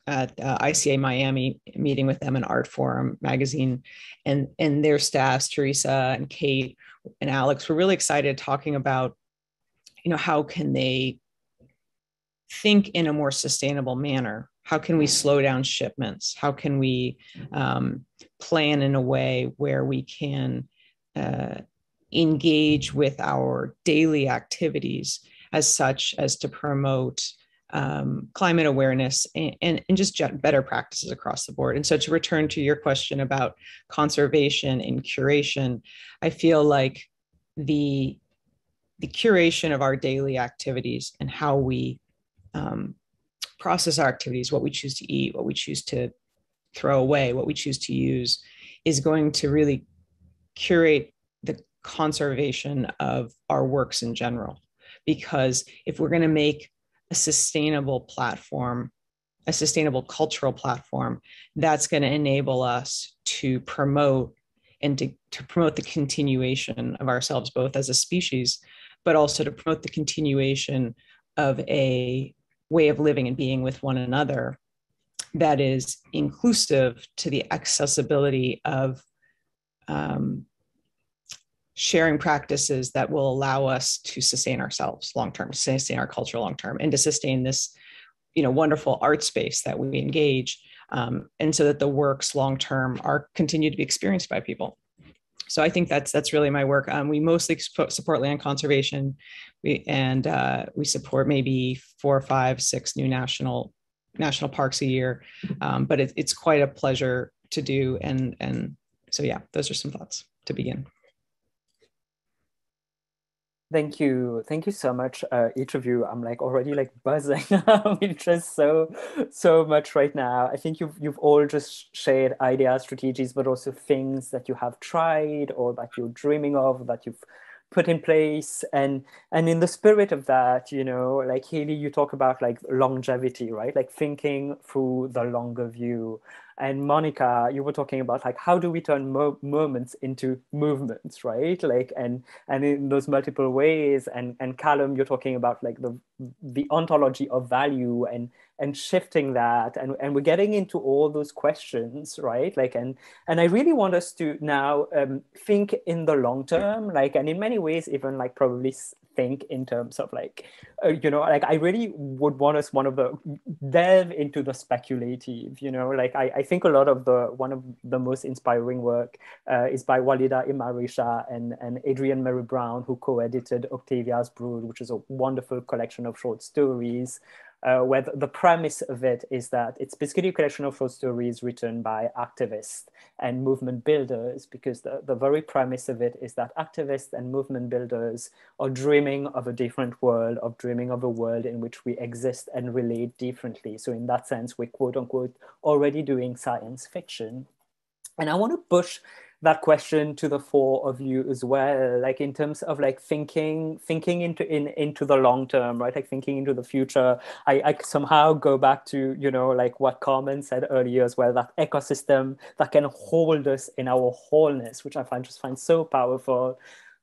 at uh, ICA Miami meeting with them in Artforum magazine and and their staffs Teresa and Kate and Alex were really excited talking about you know how can they think in a more sustainable manner how can we slow down shipments how can we um, plan in a way where we can uh, engage with our daily activities as such as to promote um, climate awareness and, and, and, just better practices across the board. And so, to return to your question about conservation and curation, I feel like the the curation of our daily activities and how we um, process our activities, what we choose to eat, what we choose to throw away, what we choose to use, is going to really curate the conservation of our works in general. Because if we're going to make a sustainable platform, a sustainable cultural platform, that's going to enable us to promote and to, to promote the continuation of ourselves, both as a species, but also to promote the continuation of a way of living and being with one another that is inclusive to the accessibility of um, sharing practices that will allow us to sustain ourselves long term, sustain our culture long term, and to sustain this, you know, wonderful art space that we engage, um, and so that the works long term are continue to be experienced by people so I think that's that's really my work. Um, we mostly support land conservation, and uh, we support maybe four, five, six new national national parks a year. Um, but it, it's quite a pleasure to do, and and so yeah, those are some thoughts to begin. Thank you. Thank you so much, uh, each of you. I'm like already like [LAUGHS] buzzing with just so, so much right now. I think you've, you've all just shared ideas, strategies, but also things that you have tried or that you're dreaming of, that you've put in place. And, and in the spirit of that, you know, like Haley, you talk about like longevity, right? Like thinking through the longer view and monica you were talking about like how do we turn mo- moments into movements right? Like and and in those multiple ways. And and Calum you're talking about like the the ontology of value and and shifting that. And, and we're getting into all those questions right? Like and and i really want us to now um, think in the long term like and in many ways even like probably think in terms of like uh, you know like i really would want us one of the delve into the speculative you know? Like i, I think a lot of the one of the most inspiring work uh, is by Walidah Imarisha and and adrienne maree brown who co-edited octavia's brood which is a wonderful collection of short stories uh, where the premise of it is that it's basically a collection of short stories written by activists and movement builders, because the, the very premise of it is that activists and movement builders are dreaming of a different world, of dreaming of a world in which we exist and relate differently. So in that sense, we're quote unquote already doing science fiction. And I want to push that question to the four of you as well like in terms of like thinking thinking into in into the long term right? Like thinking into the future. I, I somehow go back to you know like what carmen said earlier as well that ecosystem that can hold us in our wholeness which i find just find so powerful.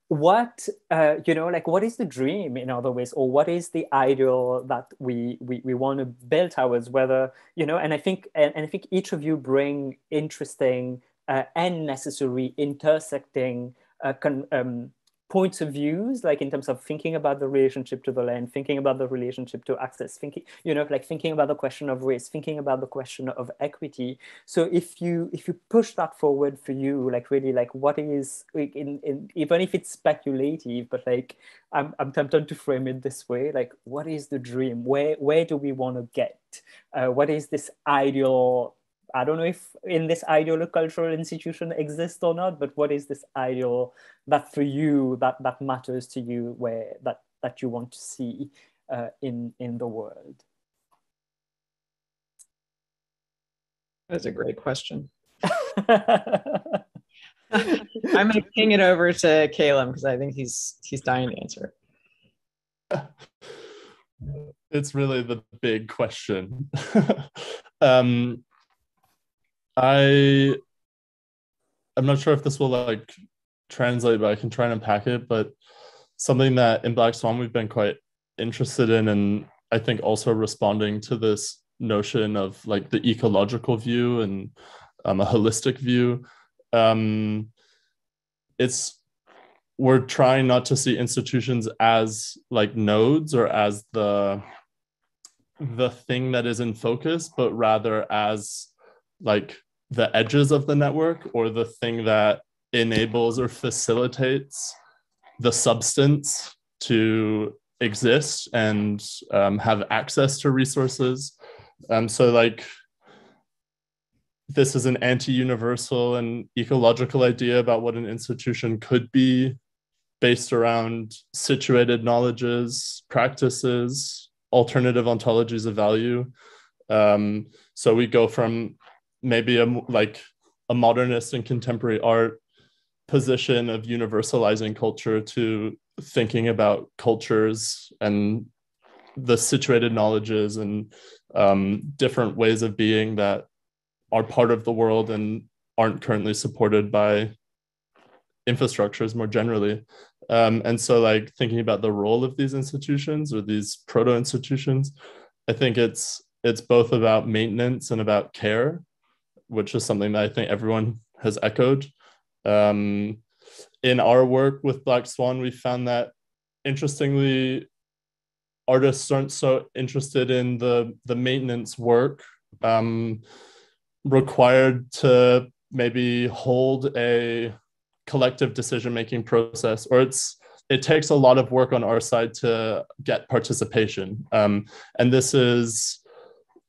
What uh, you know like what is the dream in other ways? Or what is the ideal that we we, we want to build towards? Whether you know and i think and, and i think each of you bring interesting uh, and necessary intersecting uh, um, points of views like in terms of thinking about the relationship to the land thinking about the relationship to access thinking you know like thinking about the question of race thinking about the question of equity. So if you if you push that forward for you like really like what is in, in even if it's speculative but like I'm, I'm tempted to frame it this way like what is the dream? Where where do we want to get? Uh, what is this ideal I don't know if in this ideal cultural institution exists or not, but what is this ideal that for you that that matters to you, where that that you want to see uh, in in the world? That's a great question. [LAUGHS] I'm going to ping it over to Calum because I think he's he's dying to answer. It's really the big question. [LAUGHS] um, I I'm not sure if this will like translate, but I can try and unpack it. But something that in Black Swan we've been quite interested in, and I think also responding to this notion of like the ecological view and um, a holistic view. Um, it's we're trying not to see institutions as like nodes or as the the thing that is in focus, but rather as like the edges of the network or the thing that enables or facilitates the substance to exist and um, have access to resources. Um, so, like, this is an anti universal and ecological idea about what an institution could be based around situated knowledges, practices, alternative ontologies of value. Um, so, we go from maybe a like a modernist and contemporary art position of universalizing culture to thinking about cultures and the situated knowledges and um, different ways of being that are part of the world and aren't currently supported by infrastructures more generally. Um, and so like thinking about the role of these institutions or these proto institutions i think it's it's both about maintenance and about care which is something that I think everyone has echoed. Um, in our work with Black Swan, we found that interestingly, artists aren't so interested in the the maintenance work um, required to maybe hold a collective decision making process, or it's it takes a lot of work on our side to get participation, um, and this is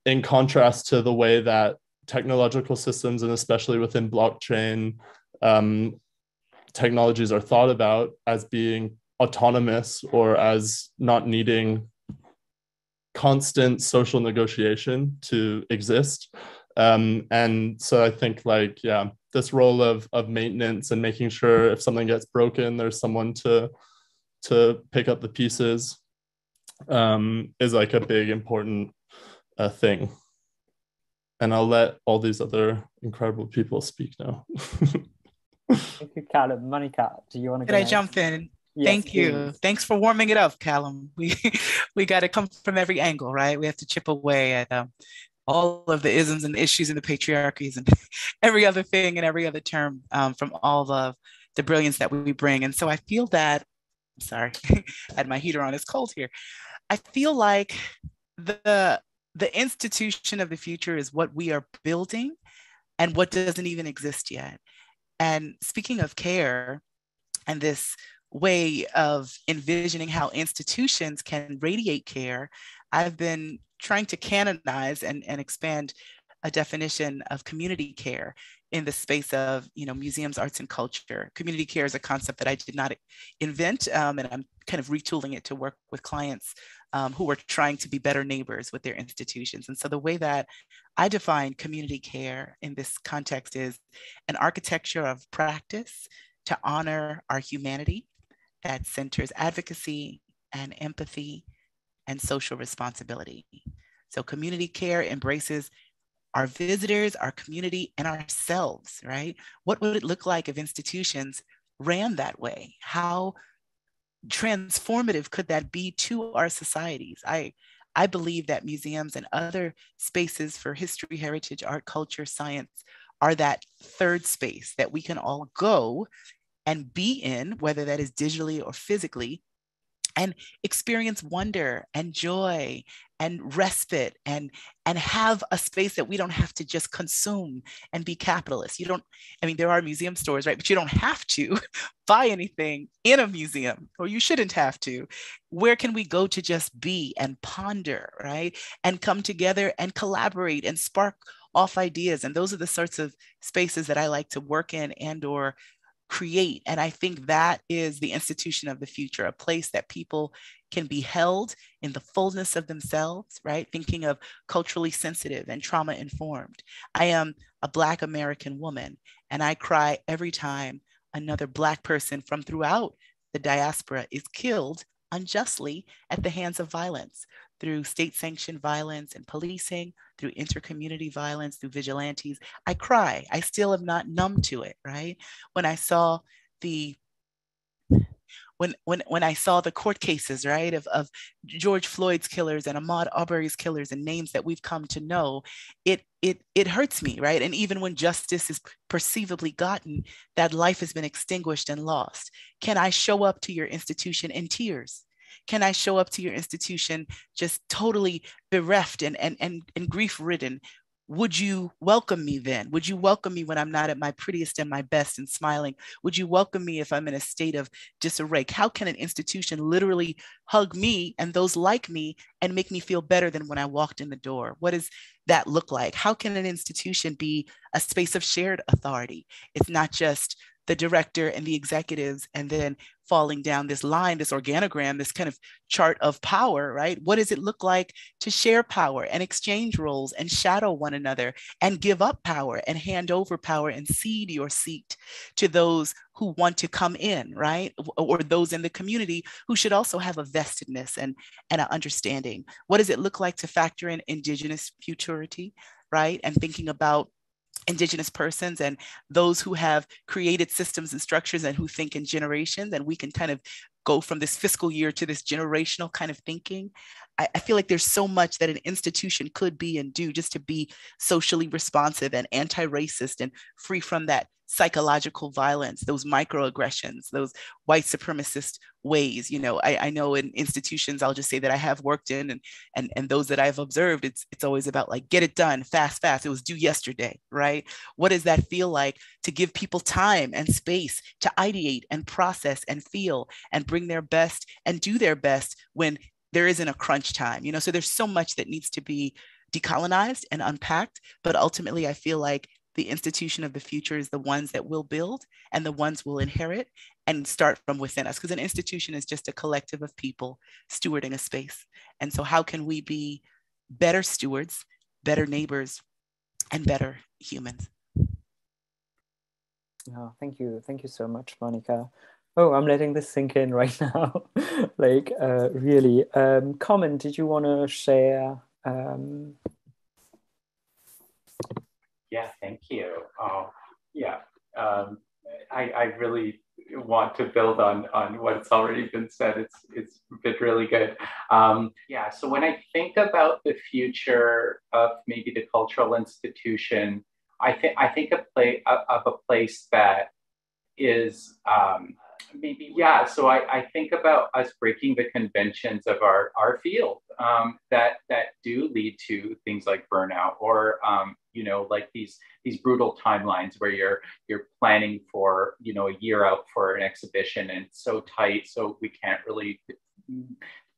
in contrast to the way that technological systems and especially within blockchain um, technologies are thought about as being autonomous or as not needing constant social negotiation to exist. Um, and so i think like yeah this role of of maintenance and making sure if something gets broken there's someone to to pick up the pieces um, is like a big important uh, thing and I'll let all these other incredible people speak now. [LAUGHS] Thank you, Calum. Money Monica, do you want to? Can I jump in? Yes, Thank please. you. Thanks for warming it up, Calum. [LAUGHS] We we got to come from every angle, right? We have to chip away at um, all of the isms and issues and the patriarchies and [LAUGHS] every other thing and every other term um, from all of the brilliance that we bring. And so I feel that. I'm sorry, I had my heater on. It's cold here. I feel like the the institution of the future is what we are building and what doesn't even exist yet. And speaking of care and this way of envisioning how institutions can radiate care, I've been trying to canonize and, and expand a definition of community care in the space of you know museums arts and culture community care is a concept that i did not invent um, and i'm kind of retooling it to work with clients um, who are trying to be better neighbors with their institutions. And so the way that I define community care in this context is an architecture of practice to honor our humanity that centers advocacy and empathy and social responsibility. So community care embraces our visitors, our community, and ourselves, right? What would it look like if institutions ran that way? How transformative could that be to our societies? I, I believe that museums and other spaces for history, heritage, art, culture, science are that third space that we can all go and be in, whether that is digitally or physically, and experience wonder and joy and respite and and have a space that we don't have to just consume and be capitalist you don't i mean there are museum stores right but you don't have to [LAUGHS] buy anything in a museum or you shouldn't have to. Where can we go to just be and ponder right and come together and collaborate and spark off ideas? And those are the sorts of spaces that i like to work in and or create. And I think that is the institution of the future, a place that people can be held in the fullness of themselves, right? Thinking of culturally sensitive and trauma informed. I am a Black American woman, and I cry every time another Black person from throughout the diaspora is killed unjustly at the hands of violence through state sanctioned violence and policing, through intercommunity violence, through vigilantes. I cry. I still am not numb to it, right? When I saw the when when when I saw the court cases, right, of, of George Floyd's killers and Ahmaud Arbery's killers and names that we've come to know, it it it hurts me, right? And even when justice is perceivably gotten, that life has been extinguished and lost. Can I show up to your institution in tears? Can I show up to your institution just totally bereft and, and, and, and grief ridden? Would you welcome me then? Would you welcome me when I'm not at my prettiest and my best and smiling? Would you welcome me if I'm in a state of disarray? How can an institution literally hug me and those like me and make me feel better than when I walked in the door? What does that look like? How can an institution be a space of shared authority? It's not just the director and the executives and then falling down this line this organogram this kind of chart of power right? What does it look like to share power and exchange roles and shadow one another and give up power and hand over power and cede your seat to those who want to come in right? Or those in the community who should also have a vestedness and and an understanding. What does it look like to factor in indigenous futurity right? And thinking about indigenous persons and those who have created systems and structures and who think in generations and we can kind of go from this fiscal year to this generational kind of thinking I, I, feel like there's so much that an institution could be and do just to be socially responsive and anti-racist and free from that psychological violence, those microaggressions, those white supremacist ways. You know, I, I know in institutions, I'll just say that I have worked in and and and those that I've observed, it's it's always about like get it done fast, fast. It was due yesterday, right? What does that feel like to give people time and space to ideate and process and feel and bring their best and do their best when there isn't a crunch time, you know? So there's so much that needs to be decolonized and unpacked. But ultimately, I feel like the institution of the future is the ones that we'll build and the ones we'll inherit and start from within us. Because an institution is just a collective of people stewarding a space. And so how can we be better stewards better neighbors and better humans? Oh, thank you. Thank you so much monica. Oh i'm letting this sink in [LAUGHS] right now. Like uh, really um, Carmen did you want to share um, yeah, thank you. Uh, yeah, um, I, I really want to build on on what's already been said. It's it's been really good. Um, yeah. So when I think about the future of maybe the cultural institution, I think I think a play of a place that is um, maybe yeah so I, I think about us breaking the conventions of our our field um, that that do lead to things like burnout or um, you know like these these brutal timelines where you're you're planning for you know a year out for an exhibition and it's so tight so we can't really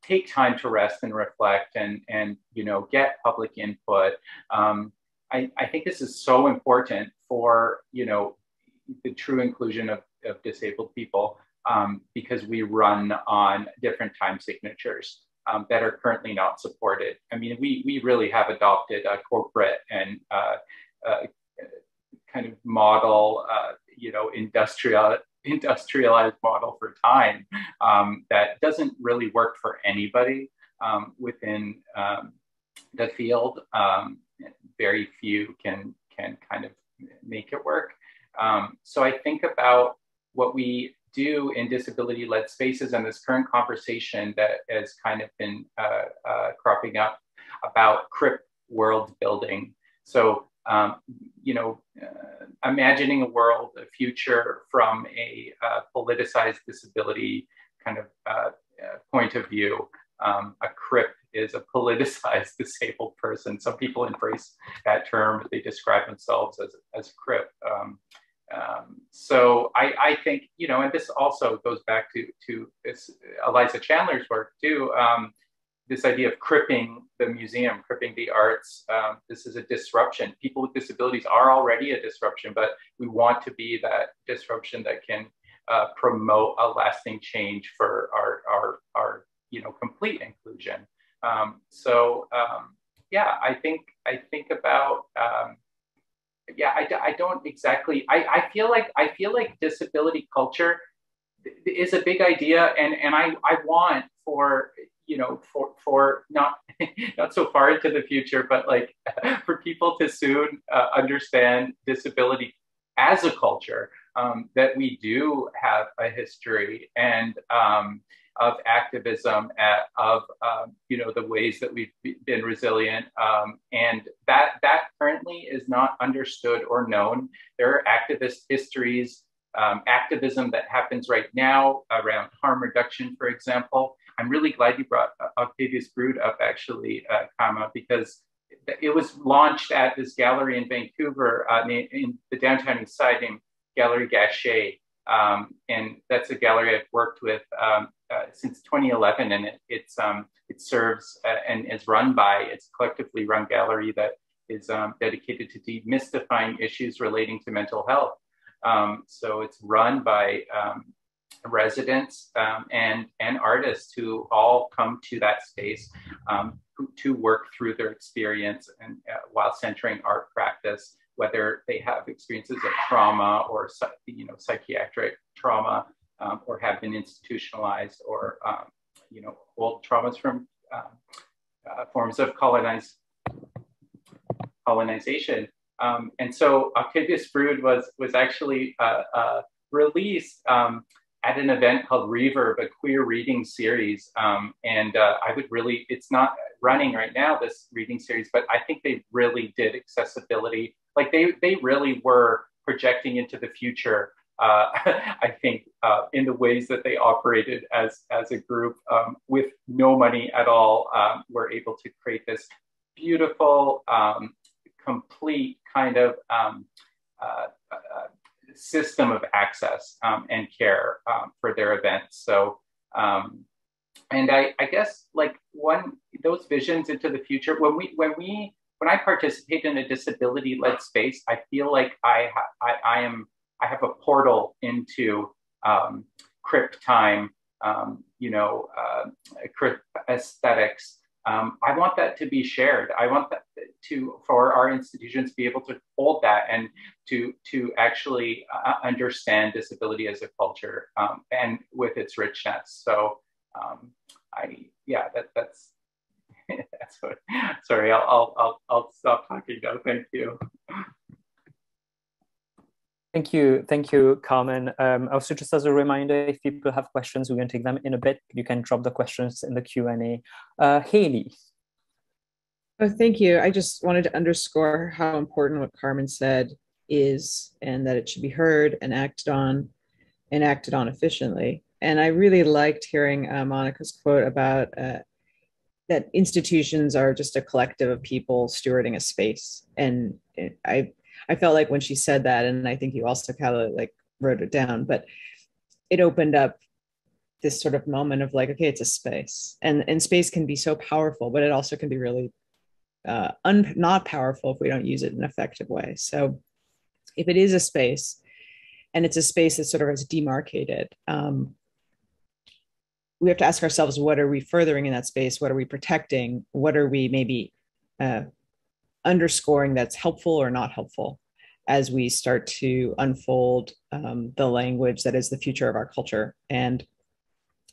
take time to rest and reflect and and you know get public input. Um, I, I think this is so important for you know the true inclusion of, of disabled people um, because we run on different time signatures um, that are currently not supported. I mean, we, we really have adopted a corporate and uh, uh, kind of model, uh, you know, industrial industrialized model for time um, that doesn't really work for anybody um, within um, the field. Um, very few can can kind of make it work. Um, so I think about what we do in disability led spaces and this current conversation that has kind of been uh, uh, cropping up about CRIP world building. So um, you know, uh, imagining a world, a future from a uh, politicized disability kind of uh, uh point of view. Um, a CRIP is a politicized [LAUGHS] disabled person. Some people embrace that term. They describe themselves as, as CRIP. Um, um, so I, I, think, you know, and this also goes back to, to Eliza Chandler's work too. Um, this idea of cripping the museum, cripping the arts. Um, this is a disruption. People with disabilities are already a disruption, but we want to be that disruption that can uh, promote a lasting change for our, our, our you know, complete inclusion. Um, so um, yeah, I think I think about um, yeah, I, I don't exactly. I, I feel like I feel like disability culture is a big idea, and and I I want for you know for for not [LAUGHS] not so far into the future but like [LAUGHS] for people to soon uh, understand disability as a culture um, that we do have a history and um, of activism at, of um, you know the ways that we've been resilient um, and that that currently is not understood or known there are activist histories um, activism that happens right now around harm reduction for example I'm really glad you brought uh, Octavia's Brood up, actually, uh, Kama, because it was launched at this gallery in Vancouver uh, in, the downtown east side named Gallery Gachet. Um, and that's a gallery I've worked with um, uh, since 2011, and it, it's um, it serves uh, and is run by it's collectively run gallery that is um, dedicated to demystifying issues relating to mental health. Um, so it's run by um, residents um, and, and artists who all come to that space um, to work through their experience and uh, while centering art practice, whether they have experiences of trauma or you know psychiatric trauma um, or have been institutionalized or um, you know old traumas from um, uh, forms of colonized colonization. Um, and so Octavia's Brood was was actually uh, uh, released um, at an event called Reverb, a queer reading series. Um, and uh, I would really, it's not running right now, this reading series, but I think they really did accessibility. Like they, they really were projecting into the future. Uh, [LAUGHS] I think uh, in the ways that they operated as, as a group um, with no money at all, um, were able to create this beautiful, um, complete kind of um, uh, uh, system of access um, and care um, for their events. So, and I, I guess like one those visions into the future when we when we when I participate in a disability led space, I feel like I, I I am I have a portal into um, CRIP time, um, you know, uh, CRIP aesthetics, um, I want that to be shared. I want that to for our institutions to be able to hold that and to to actually uh, understand disability as a culture um, and with its richness. So um, I yeah that that's [LAUGHS] that's what. Sorry, I'll I'll I'll, I'll stop talking now. Thank you. Thank you, thank you, Carmen. Um, also, just as a reminder, if people have questions, we're going to take them in a bit. You can drop the questions in the Q and A. Uh, Haley. Oh, thank you. I just wanted to underscore how important what Carmen said is, and that it should be heard and acted on, and acted on efficiently. And I really liked hearing uh, Monica's quote about uh, that institutions are just a collective of people stewarding a space. And I I felt like when she said that, and I think you also kind of like wrote it down, but it opened up this sort of moment of like, okay, it's a space, and and space can be so powerful, but it also can be really uh, un- not powerful if we don't use it in an effective way. So, if it is a space, and it's a space that sort of is demarcated, um, we have to ask ourselves, what are we furthering in that space? What are we protecting? What are we maybe uh, underscoring that's helpful or not helpful as we start to unfold um, the language that is the future of our culture. And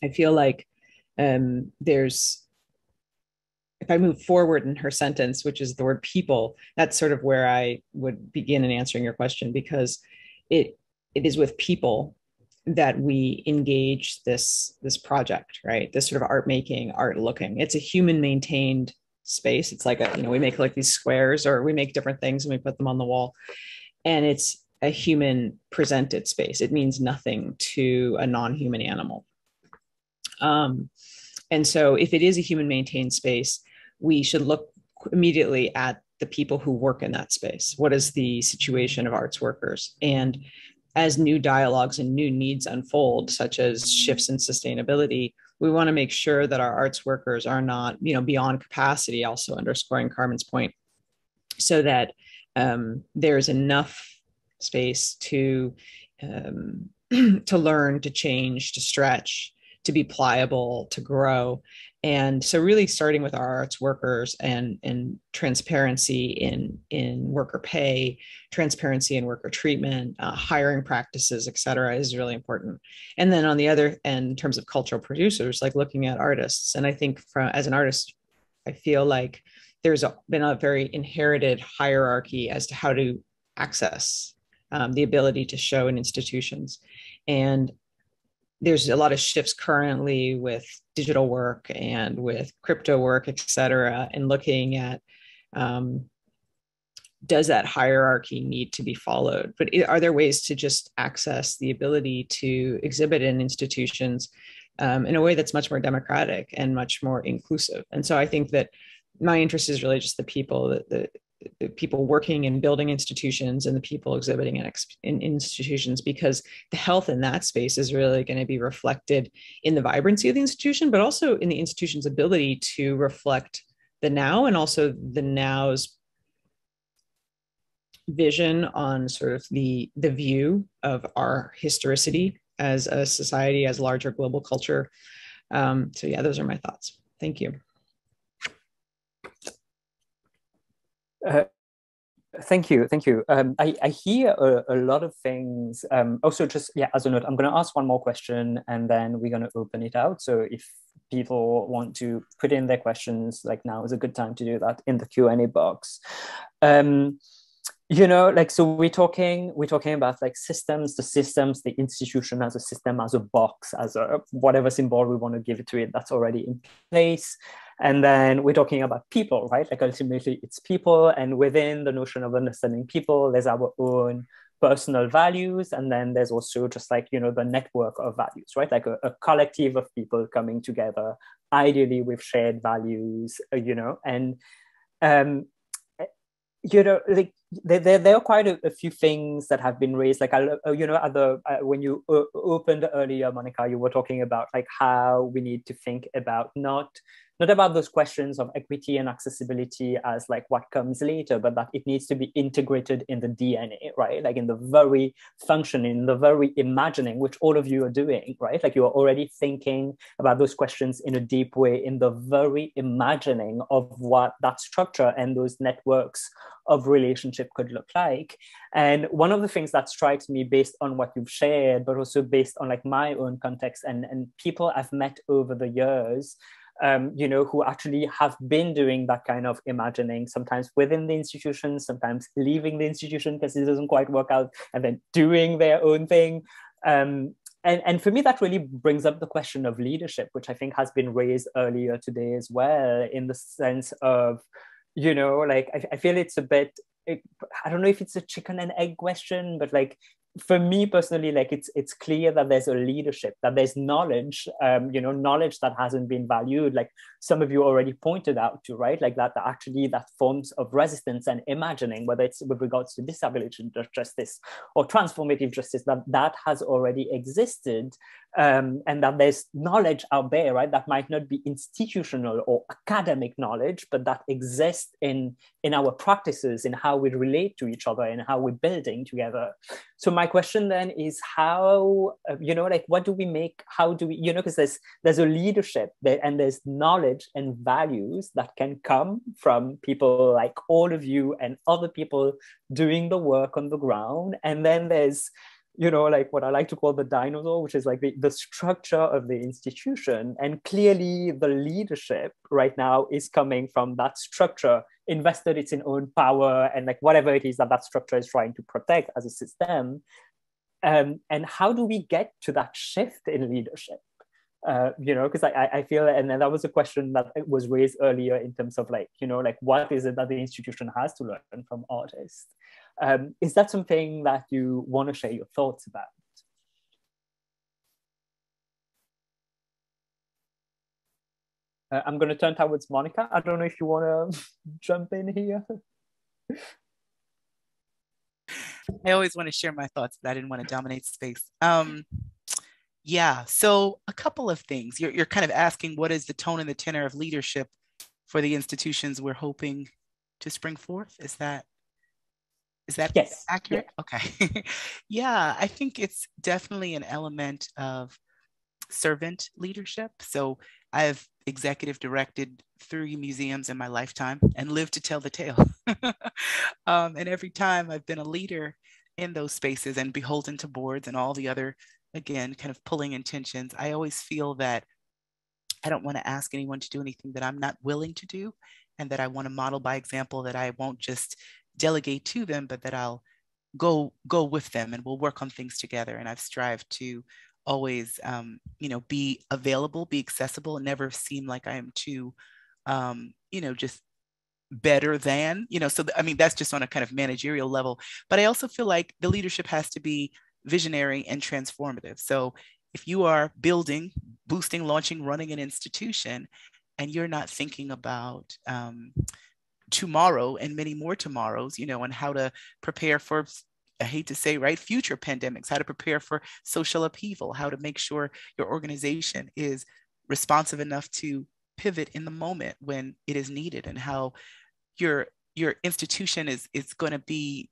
I feel like um, there's, if I move forward in her sentence, which is the word people, that's sort of where I would begin in answering your question because it it is with people that we engage this this project, right? This sort of art making, art looking. It's a human maintained space. It's like a, you know, we make like these squares or we make different things and we put them on the wall. And it's a human presented space. It means nothing to a non-human animal. Um, and so if it is a human maintained space, we should look immediately at the people who work in that space. What is the situation of arts workers? And as new dialogues and new needs unfold, such as shifts in sustainability, we want to make sure that our arts workers are not, you know, beyond capacity, also underscoring Carmen's point, so that um, there's enough space to um, [CLEARS THROAT] to learn, to change, to stretch, to be pliable, to grow, and so really starting with our arts workers and and transparency in in worker pay transparency in worker treatment uh, hiring practices et cetera is really important. And then on the other end in terms of cultural producers like looking at artists. And i think from as an artist i feel like there's a, been a very inherited hierarchy as to how to access um, the ability to show in institutions. And there's a lot of shifts currently with digital work and with crypto work, et cetera, and looking at um, does that hierarchy need to be followed? But are there ways to just access the ability to exhibit in institutions um, in a way that's much more democratic and much more inclusive? And so I think that my interest is really just the people, that the, the people working and building institutions and the people exhibiting in, in, institutions because the health in that space is really going to be reflected in the vibrancy of the institution but also in the institution's ability to reflect the now and also the now's vision on sort of the the view of our historicity as a society as larger global culture. Um, so yeah those are my thoughts. Thank you uh, thank you, thank you. Um, I, I hear a, a lot of things. Um, also, just yeah, as a note, I'm going to ask one more question, and then we're going to open it out. So if people want to put in their questions, like now is a good time to do that in the Q and A box. Um, you know like so we're talking we're talking about like systems the systems the institution as a system as a box as a whatever symbol we want to give it to it that's already in place and then we're talking about people, right? Like ultimately it's people. And within the notion of understanding people, there's our own personal values. And then there's also just like, you know, the network of values, right? Like a, a collective of people coming together, ideally with shared values, you know, and, um, you know, like there, there, there are quite a, a, few things that have been raised. Like, I, you know, uh, when you opened earlier, Monica, you were talking about like how we need to think about not not about those questions of equity and accessibility as like what comes later, but that it needs to be integrated in the DNA, right? Like in the very functioning, the very imagining, which all of you are doing, right? Like you are already thinking about those questions in a deep way in the very imagining of what that structure and those networks of relationship could look like. And one of the things that strikes me based on what you've shared, but also based on like my own context and, and people I've met over the years, um, you know, who actually have been doing that kind of imagining, sometimes within the institution, sometimes leaving the institution because it doesn't quite work out, and then doing their own thing. Um, and, and for me, that really brings up the question of leadership, which I think has been raised earlier today as well, in the sense of, you know, like I, I feel it's a bit I don't know if it's a chicken and egg question, but like for me personally like it's it's clear that there's a leadership that there's knowledge um, you know knowledge that hasn't been valued like some of you already pointed out to right? Like that that actually that forms of resistance and imagining whether it's with regards to disability justice or transformative justice that that has already existed um, and that there's knowledge out there right that might not be institutional or academic knowledge but that exists in in our practices in how we relate to each other and how we're building together. So my question then is how uh, you know like what do we make how do we you know because there's there's a leadership there and there's knowledge and values that can come from people like all of you and other people doing the work on the ground. And then there's you know like what i like to call the dinosaur which is like the, the structure of the institution. And clearly the leadership right now is coming from that structure. Invested its own power and like whatever it is that that structure is trying to protect as a system. Um, and how do we get to that shift in leadership? Uh, you know, because I, I feel, and that was a question that was raised earlier in terms of like, you know, like what is it that the institution has to learn from artists? Um, is that something that you want to share your thoughts about? Uh, I'm going to turn towards Monica. I don't know if you want to [LAUGHS] jump in here. I always want to share my thoughts, but I didn't want to dominate space. Um, yeah, so a couple of things. You're, you're kind of asking what is the tone and the tenor of leadership for the institutions we're hoping to spring forth? Is that is that yes. accurate? Yeah. Okay. [LAUGHS] yeah, I think it's definitely an element of servant leadership. So I've executive directed three museums in my lifetime and lived to tell the tale. [LAUGHS] um, and every time I've been a leader in those spaces and beholden to boards and all the other, again, kind of pulling intentions, I always feel that I don't want to ask anyone to do anything that I'm not willing to do and that I want to model by example that I won't just delegate to them, but that I'll go go with them and we'll work on things together. And I've strived to always um, you know be available be accessible and never seem like i am too um, you know just better than you know so th- i mean that's just on a kind of managerial level but i also feel like the leadership has to be visionary and transformative so if you are building boosting launching running an institution and you're not thinking about um, tomorrow and many more tomorrows you know and how to prepare for I hate to say, right, future pandemics, how to prepare for social upheaval, how to make sure your organization is responsive enough to pivot in the moment when it is needed and how your your institution is is going to be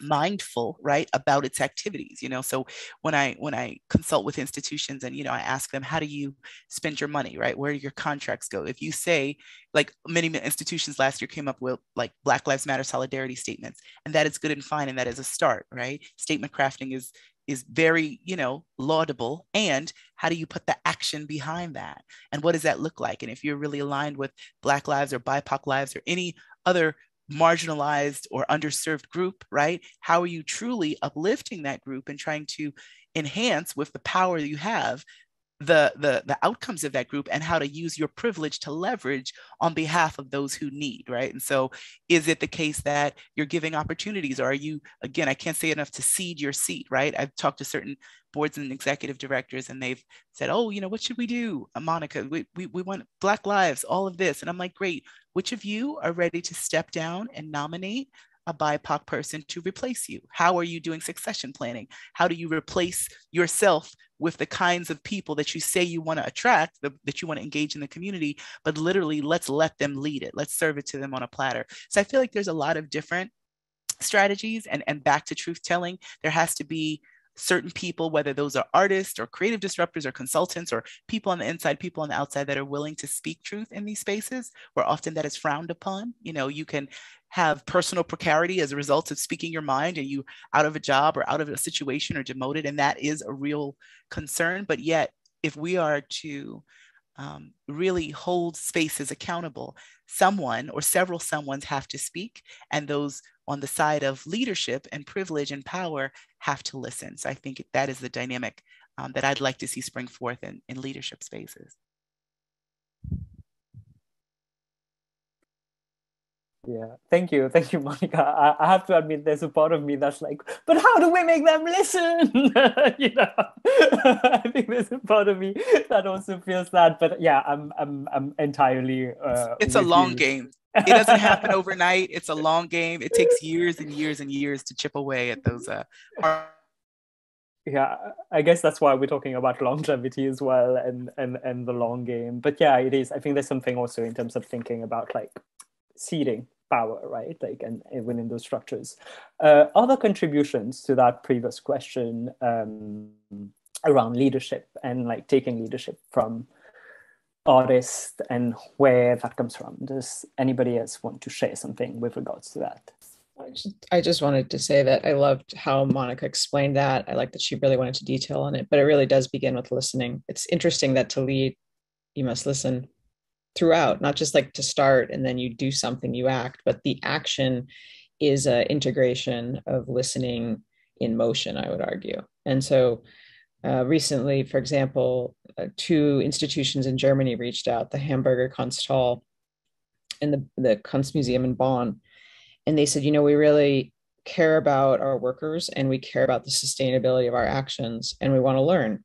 mindful right about its activities you know? So when i when i consult with institutions and you know i ask them how do you spend your money? right? Where do your contracts go? If you say like many institutions last year came up with like black lives matter solidarity statements and that is good and fine and that is a start right? Statement crafting is is very you know laudable and how do you put the action behind that? And what does that look like? And if you're really aligned with black lives or bipoc lives or any other marginalized or underserved group, right? How are you truly uplifting that group and trying to enhance with the power you have the, the the outcomes of that group and how to use your privilege to leverage on behalf of those who need right? And so is it the case that you're giving opportunities? Or are you again i can't say enough to cede your seat right? I've talked to certain boards and executive directors and they've said oh you know what should we do? Uh, monica we, we, we want black lives all of this. And i'm like great. Which of you are ready to step down and nominate a BIPOC person to replace you? How are you doing succession planning? How do you replace yourself with the kinds of people that you say you want to attract, the, that you want to engage in the community, but literally let's let them lead it. Let's serve it to them on a platter. So I feel like there's a lot of different strategies and, and back to truth telling. There has to be certain people, whether those are artists or creative disruptors or consultants or people on the inside, people on the outside that are willing to speak truth in these spaces, where often that is frowned upon. You know, you can have personal precarity as a result of speaking your mind and you out of a job or out of a situation or demoted, and that is a real concern. But yet, if we are to um, really hold spaces accountable, someone or several someones have to speak, and those on the side of leadership and privilege and power have to listen. So I think that is the dynamic um, that I'd like to see spring forth in, in leadership spaces. Yeah, thank you, thank you, [LAUGHS] Monica. I, I, have to admit, there's a part of me that's like, but how do we make them listen? [LAUGHS] you know, [LAUGHS] I think there's a part of me that also feels that. But yeah, I'm, I'm, I'm entirely. Uh, it's a long you. game. It doesn't happen overnight. It's a long game. It takes years and years and years to chip away at those. Uh, yeah, I guess that's why we're talking about longevity as well, and and and the long game. But yeah, it is. I think there's something also in terms of thinking about like ceding power, right? Like, and, and within those structures. Uh, other contributions to that previous question um, around leadership and like taking leadership from artists and where that comes from. Does anybody else want to share something with regards to that? I just wanted to say that I loved how Monica explained that. I like that she really went into detail on it, but it really does begin with listening. It's interesting that to lead, you must listen throughout, not just like to start and then you do something, you act, but the action is an integration of listening in motion, I would argue. And so uh, recently, for example, uh, two institutions in Germany reached out, the Hamburger Kunsthal and the, the Kunstmuseum in Bonn. And they said, you know, we really care about our workers and we care about the sustainability of our actions and we want to learn.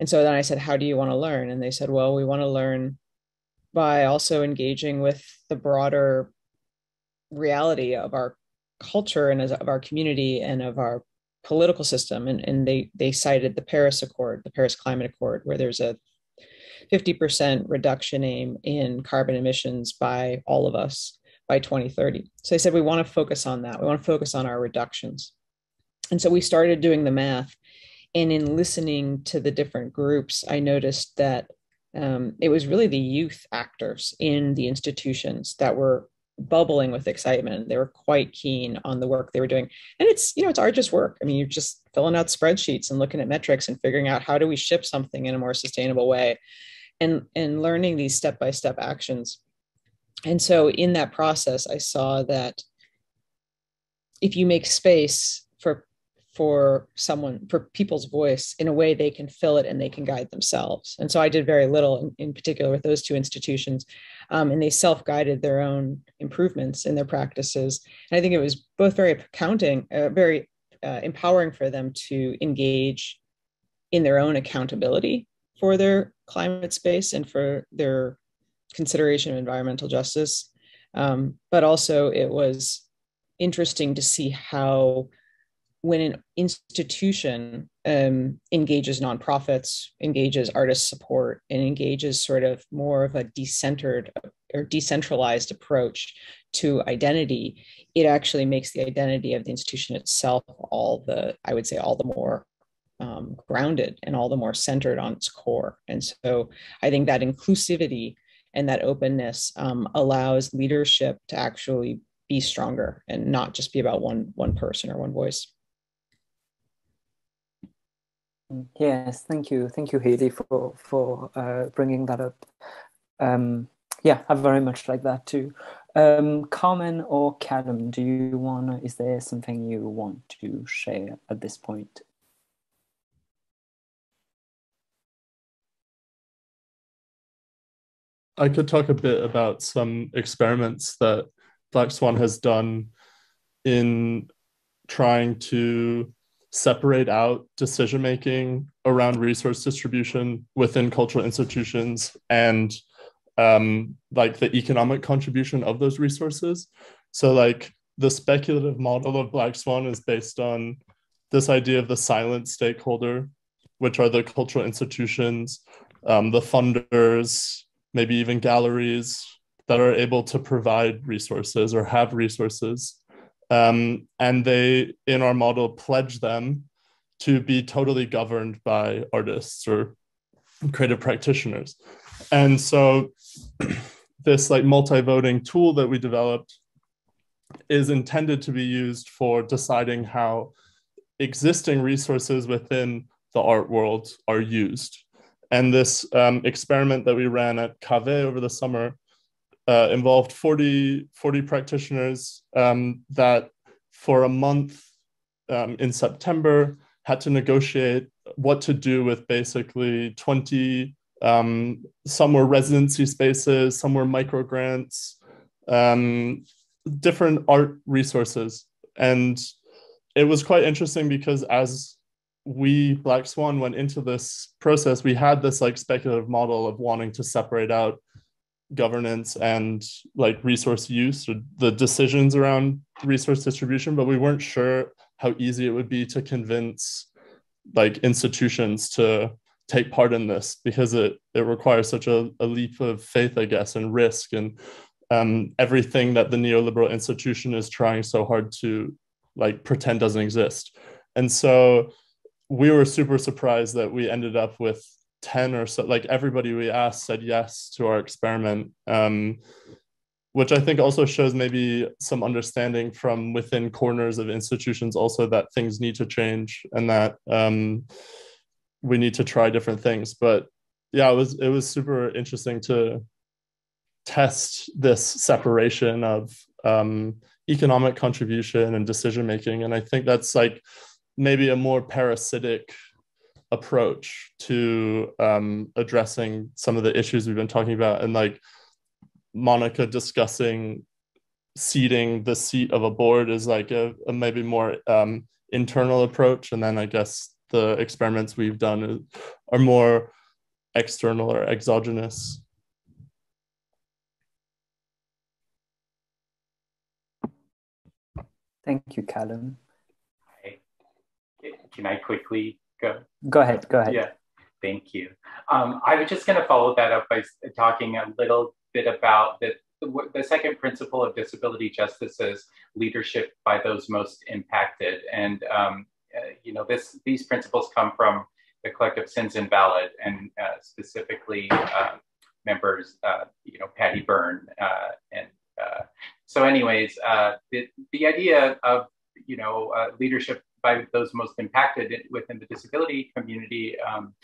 And so then I said, how do you want to learn? And they said, well, we want to learn by also engaging with the broader reality of our culture and of our community and of our political system. And, and they, they cited the Paris Accord, the Paris Climate Accord, where there's a 50% reduction aim in carbon emissions by all of us by 2030. So they said, we want to focus on that. We want to focus on our reductions. And so we started doing the math. And in listening to the different groups, I noticed that um, it was really the youth actors in the institutions that were bubbling with excitement. They were quite keen on the work they were doing. And it's, you know, it's arduous work. I mean, you're just filling out spreadsheets and looking at metrics and figuring out how do we ship something in a more sustainable way and and learning these step-by-step actions. And so in that process, I saw that if you make space for for someone for people's voice in a way they can fill it and they can guide themselves. And so i did very little in, in particular with those two institutions um, and they self-guided their own improvements in their practices. And i think it was both very accounting uh, very uh, empowering for them to engage in their own accountability for their climate space and for their consideration of environmental justice. Um, but also it was interesting to see how when an institution um, engages nonprofits, engages artist support, and engages sort of more of a decentered or decentralized approach to identity, it actually makes the identity of the institution itself all the, I would say, all the more um, grounded and all the more centered on its core. And so I think that inclusivity and that openness um, allows leadership to actually be stronger and not just be about one one person or one voice. Yes, thank you, thank you, Haley, for for uh, bringing that up. Um, yeah, I very much like that too. Um, Carmen or Calum, do you want? Is there something you want to share at this point? I could talk a bit about some experiments that Black Swan has done in trying to separate out decision making around resource distribution within cultural institutions and um, like the economic contribution of those resources. So, like the speculative model of Black Swan is based on this idea of the silent stakeholder, which are the cultural institutions, um, the funders, maybe even galleries that are able to provide resources or have resources um, and they, in our model, pledge them to be totally governed by artists or creative practitioners. And so [CLEARS THROAT] this like multi-voting tool that we developed is intended to be used for deciding how existing resources within the art world are used. And this um, experiment that we ran at Cave over the summer uh, involved 40, 40 practitioners um, that for a month um, in September had to negotiate what to do with basically 20 um, some were residency spaces some were micro grants um, different art resources. And it was quite interesting because as we black swan went into this process we had this like speculative model of wanting to separate out governance and like resource use or the decisions around resource distribution, but we weren't sure how easy it would be to convince like institutions to take part in this because it it requires such a, a leap of faith, I guess, and risk and um, everything that the neoliberal institution is trying so hard to like pretend doesn't exist. And so we were super surprised that we ended up with 10 or so like everybody we asked said yes to our experiment um, which i think also shows maybe some understanding from within corners of institutions also that things need to change and that um, we need to try different things. But yeah it was it was super interesting to test this separation of um, economic contribution and decision making and i think that's like maybe a more parasitic approach to um, addressing some of the issues we've been talking about and like monica discussing seating the seat of a board is like a, a maybe more um, internal approach. And then i guess the experiments we've done are more external or exogenous. Thank you Calum. Can i quickly go go ahead go ahead yeah thank you um, i was just going to follow that up by talking a little bit about the the second principle of disability justice is leadership by those most impacted. And um, uh, you know, this these principles come from the collective Sins Invalid, and uh, specifically uh, members, uh, you know, Patty Berne. Uh, and uh, so, anyways, the the idea of you know leadership by those most impacted within the disability community um,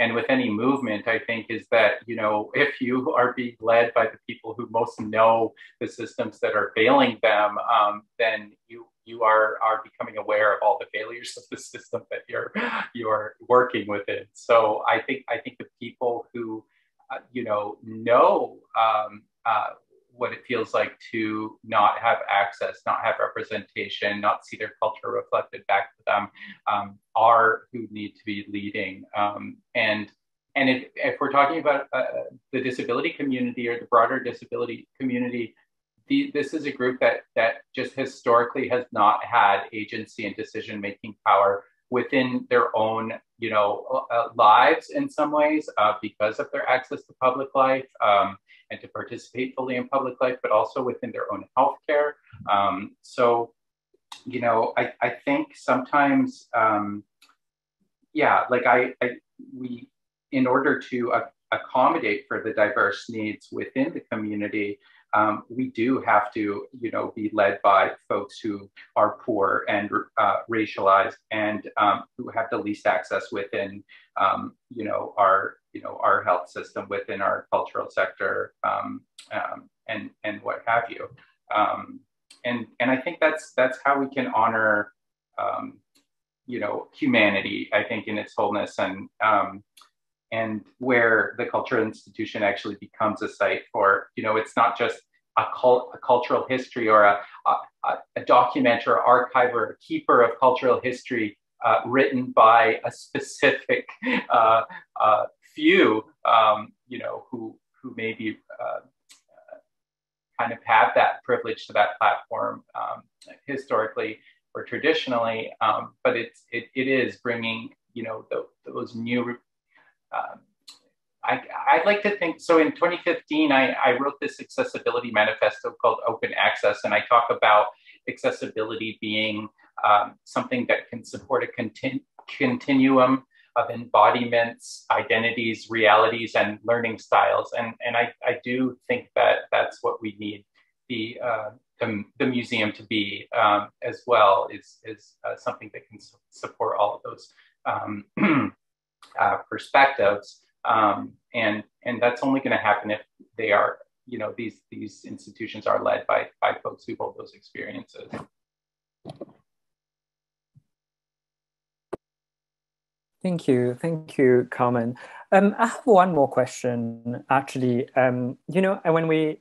and with any movement i think is that you know if you are being led by the people who most know the systems that are failing them um, then you you are are becoming aware of all the failures of the system that you're you're working within so i think i think the people who uh, you know know um, uh, what it feels like to not have access, not have representation, not see their culture reflected back to them, um, are who need to be leading. Um, and and if, if we're talking about uh, the disability community or the broader disability community, the, this is a group that that just historically has not had agency and decision making power within their own you know uh, lives in some ways uh, because of their access to public life um, and to participate fully in public life, but also within their own healthcare. Um, so, you know, I, I think sometimes, um, yeah, like I, I, we, in order to uh, accommodate for the diverse needs within the community, um, we do have to, you know, be led by folks who are poor and uh, racialized and um, who have the least access within, um, you know, our you know our health system within our cultural sector um, um, and and what have you. Um, and and I think that's that's how we can honor you know humanity I think in its wholeness. And and where the cultural institution actually becomes a site for you know it's not just a, cult, a cultural history or a, a, a document or archive or a keeper of cultural history uh, written by a specific uh, uh, few, um, you know, who who maybe uh, kind of have that privilege to that platform um, historically or traditionally, um, but it's it, it is bringing you know the, those new. Um, I, I'd like to think so. In 2015, I, I wrote this accessibility manifesto called Open Access, and I talk about accessibility being um, something that can support a continu- continuum of embodiments, identities, realities, and learning styles. And, and I, I do think that that's what we need the, uh, the, the, museum to be um, as well, is, is uh, something that can su support all of those um, [CLEARS THROAT] uh, perspectives. Um, and, and that's only going to happen if they are, you know, these, these institutions are led by, by folks who hold those experiences. Thank you. Thank you, Carmen. Um, I have one more question, actually. Um, you know, when we,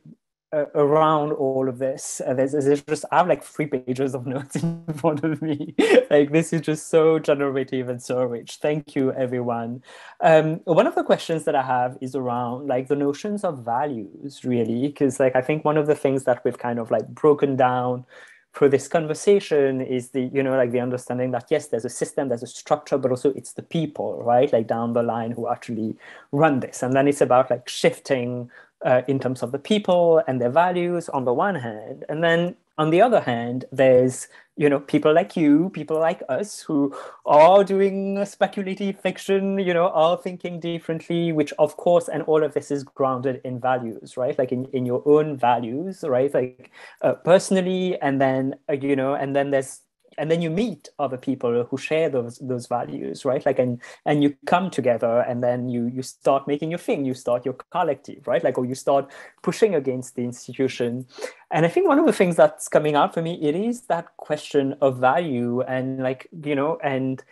uh, around all of this, uh, there's, there's, just, I have like three pages of notes [LAUGHS] in front of me. like, this is just so generative and so rich. Thank you, everyone. Um, one of the questions that I have is around like the notions of values, really, because like, I think one of the things that we've kind of like broken down for this conversation is the you know like the understanding that yes there's a system there's a structure but also it's the people right like down the line who actually run this and then it's about like shifting uh, in terms of the people and their values on the one hand and then on the other hand there's you know people like you people like us who are doing speculative fiction you know are thinking differently which of course and all of this is grounded in values right? Like in, in your own values right? Like uh, personally and then uh, you know and then there's and then you meet other people who share those those values right? Like and and you come together and then you you start making your thing. You start your collective right? Like or you start pushing against the institution. And i think one of the things that's coming out for me it is that question of value and like you know and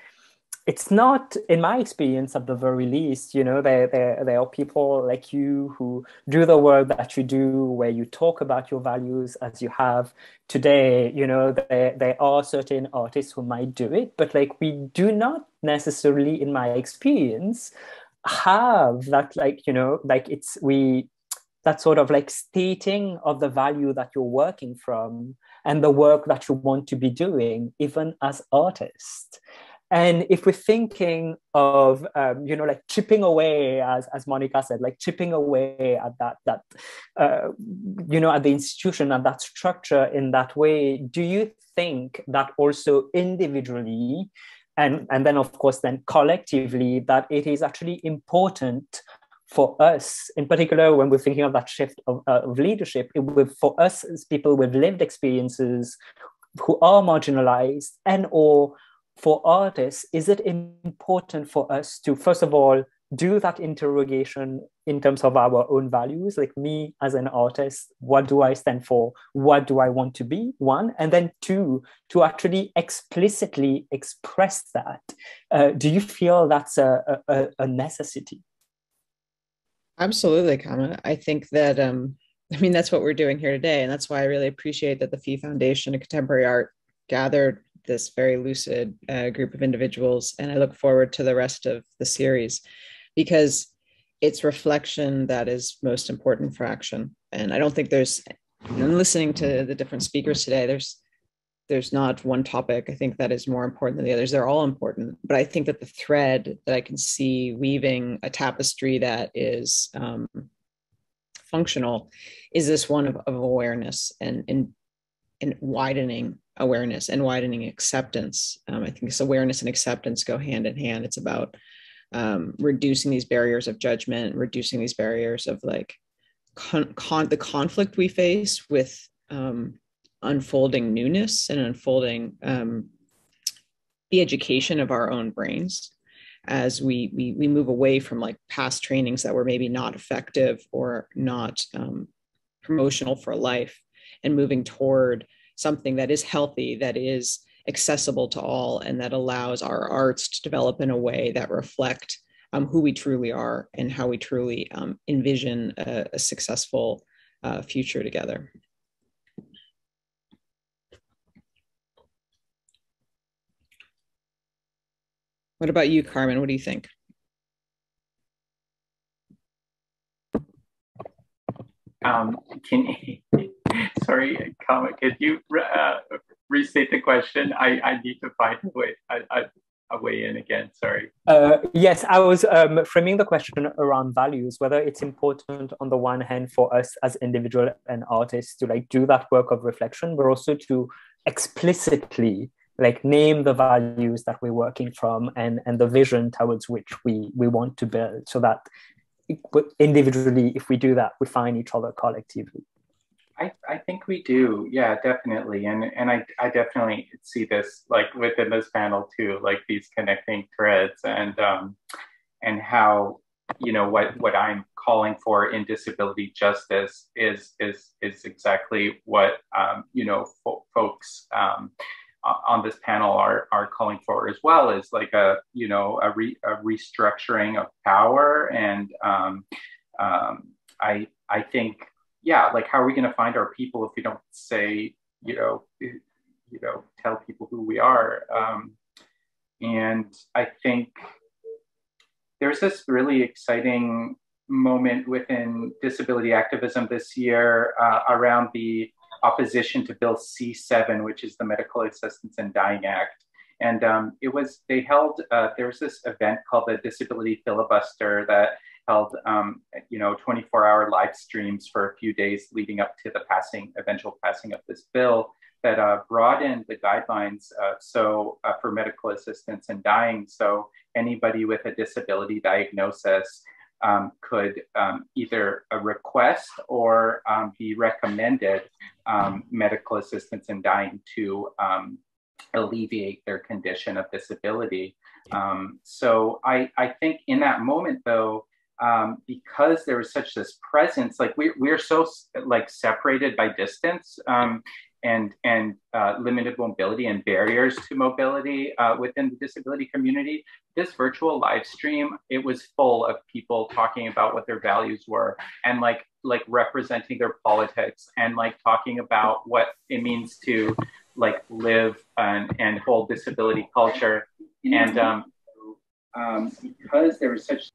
it's not in my experience at the very least you know there, there, there are people like you who do the work that you do where you talk about your values as you have today. You know there, there are certain artists who might do it but like we do not necessarily in my experience have that like you know like it's we that sort of like stating of the value that you're working from and the work that you want to be doing even as artists and if we're thinking of um, you know like chipping away as, as monica said like chipping away at that that uh, you know at the institution and that structure in that way do you think that also individually and and then of course then collectively that it is actually important for us in particular when we're thinking of that shift of, uh, of leadership it for us as people with lived experiences who are marginalized and or for artists, is it important for us to, first of all, do that interrogation in terms of our own values, like me as an artist, what do I stand for? What do I want to be? One. And then two, to actually explicitly express that. Uh, do you feel that's a, a, a necessity? Absolutely, Kama. I think that, um, I mean, that's what we're doing here today. And that's why I really appreciate that the PHI Foundation of Contemporary Art gathered this very lucid uh, group of individuals. And I look forward to the rest of the series because it's reflection that is most important for action. And I don't think there's, in listening to the different speakers today, there's there's not one topic I think that is more important than the others. They're all important, but I think that the thread that I can see weaving a tapestry that is um, functional is this one of, of awareness and, and and widening awareness and widening acceptance. Um, I think this awareness and acceptance go hand in hand. It's about um, reducing these barriers of judgment, reducing these barriers of like con- con- the conflict we face with um, unfolding newness and unfolding um, the education of our own brains as we, we we move away from like past trainings that were maybe not effective or not um, promotional for life and moving toward something that is healthy, that is accessible to all, and that allows our arts to develop in a way that reflect um, who we truly are and how we truly um, envision a, a successful uh, future together. What about you, Carmen? What do you think? Um, can [LAUGHS] [LAUGHS] sorry, comment. Could you uh, restate the question? I, I need to find a way, a, a, a way in again. Sorry. Uh, yes, I was um, framing the question around values, whether it's important on the one hand for us as individual and artists to like do that work of reflection, but also to explicitly like name the values that we're working from and and the vision towards which we we want to build so that individually if we do that we find each other collectively I, I think we do. Yeah, definitely. And and I, I definitely see this like within this panel too, like these connecting threads and um and how you know what what I'm calling for in disability justice is is is exactly what um, you know fo- folks um, on this panel are are calling for as well is like a you know a, re, a restructuring of power and um, um, I I think yeah, like how are we going to find our people if we don't say, you know, you know, tell people who we are? Um, and I think there's this really exciting moment within disability activism this year uh, around the opposition to Bill C7, which is the Medical Assistance in Dying Act. And um, it was, they held, uh, there was this event called the Disability Filibuster that held, um, you know, 24-hour live streams for a few days leading up to the passing, eventual passing of this bill that uh, broadened the guidelines uh, so uh, for medical assistance in dying. So anybody with a disability diagnosis um, could um, either request or um, be recommended um, medical assistance in dying to um, alleviate their condition of disability. Um, so I, I think in that moment, though, um, because there was such this presence like we, we're so like separated by distance um, and and uh, limited mobility and barriers to mobility uh, within the disability community. This virtual live stream, it was full of people talking about what their values were and like like representing their politics and like talking about what it means to like live and, and hold disability culture. And um, um, because there was such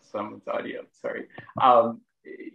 someone's audio, sorry. Um,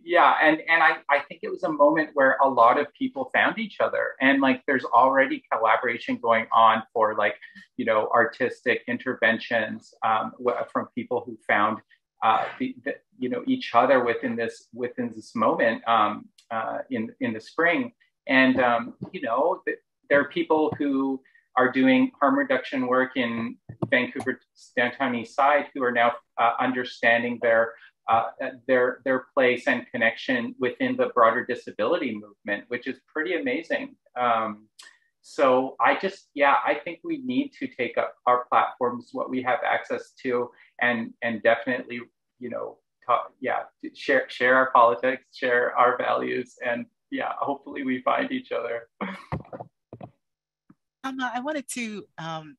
yeah and and I, I think it was a moment where a lot of people found each other and like there's already collaboration going on for like you know artistic interventions um, from people who found uh, the, the, you know each other within this within this moment um, uh, in in the spring and um, you know there are people who are doing harm reduction work in Vancouver downtown east side who are now uh, understanding their uh, their their place and connection within the broader disability movement, which is pretty amazing. Um, so I just yeah, I think we need to take up our platforms, what we have access to, and and definitely you know talk, yeah share share our politics, share our values, and yeah, hopefully we find each other. [LAUGHS] Um, I wanted to um,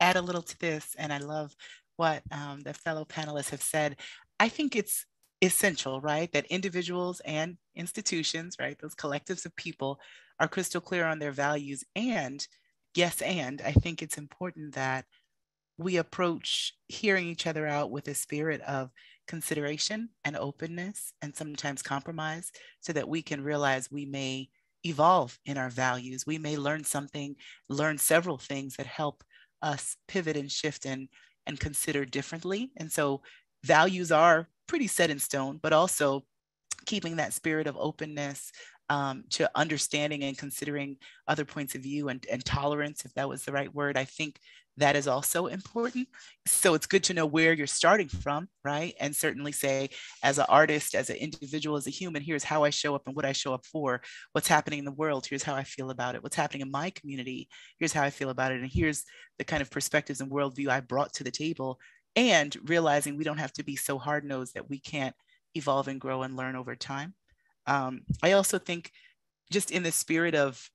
add a little to this, and I love what um, the fellow panelists have said. I think it's essential, right, that individuals and institutions, right, those collectives of people are crystal clear on their values. And yes, and I think it's important that we approach hearing each other out with a spirit of consideration and openness and sometimes compromise so that we can realize we may evolve in our values. We may learn something, learn several things that help us pivot and shift and, and consider differently. And so values are pretty set in stone, but also keeping that spirit of openness um, to understanding and considering other points of view and, and tolerance, if that was the right word. I think that is also important. So it's good to know where you're starting from, right? And certainly say, as an artist, as an individual, as a human, here's how I show up and what I show up for, what's happening in the world, here's how I feel about it, what's happening in my community, here's how I feel about it, and here's the kind of perspectives and worldview I brought to the table and realizing we don't have to be so hard nosed that we can't evolve and grow and learn over time. Um, I also think, just in the spirit of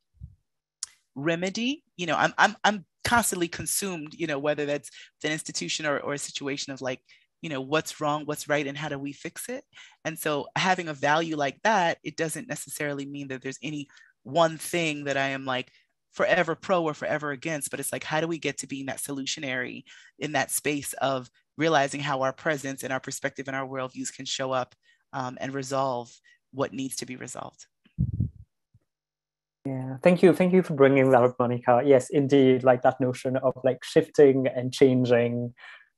remedy, you know, I'm I'm I'm constantly consumed, you know, whether that's an institution or, or a situation of like, you know, what's wrong, what's right, and how do we fix it? And so having a value like that, it doesn't necessarily mean that there's any one thing that I am like, forever pro or forever against, but it's like, how do we get to being that solutionary in that space of realizing how our presence and our perspective and our worldviews can show up um, and resolve what needs to be resolved. Yeah, thank you. Thank you for bringing that up, Monica. Yes, indeed, like that notion of like shifting and changing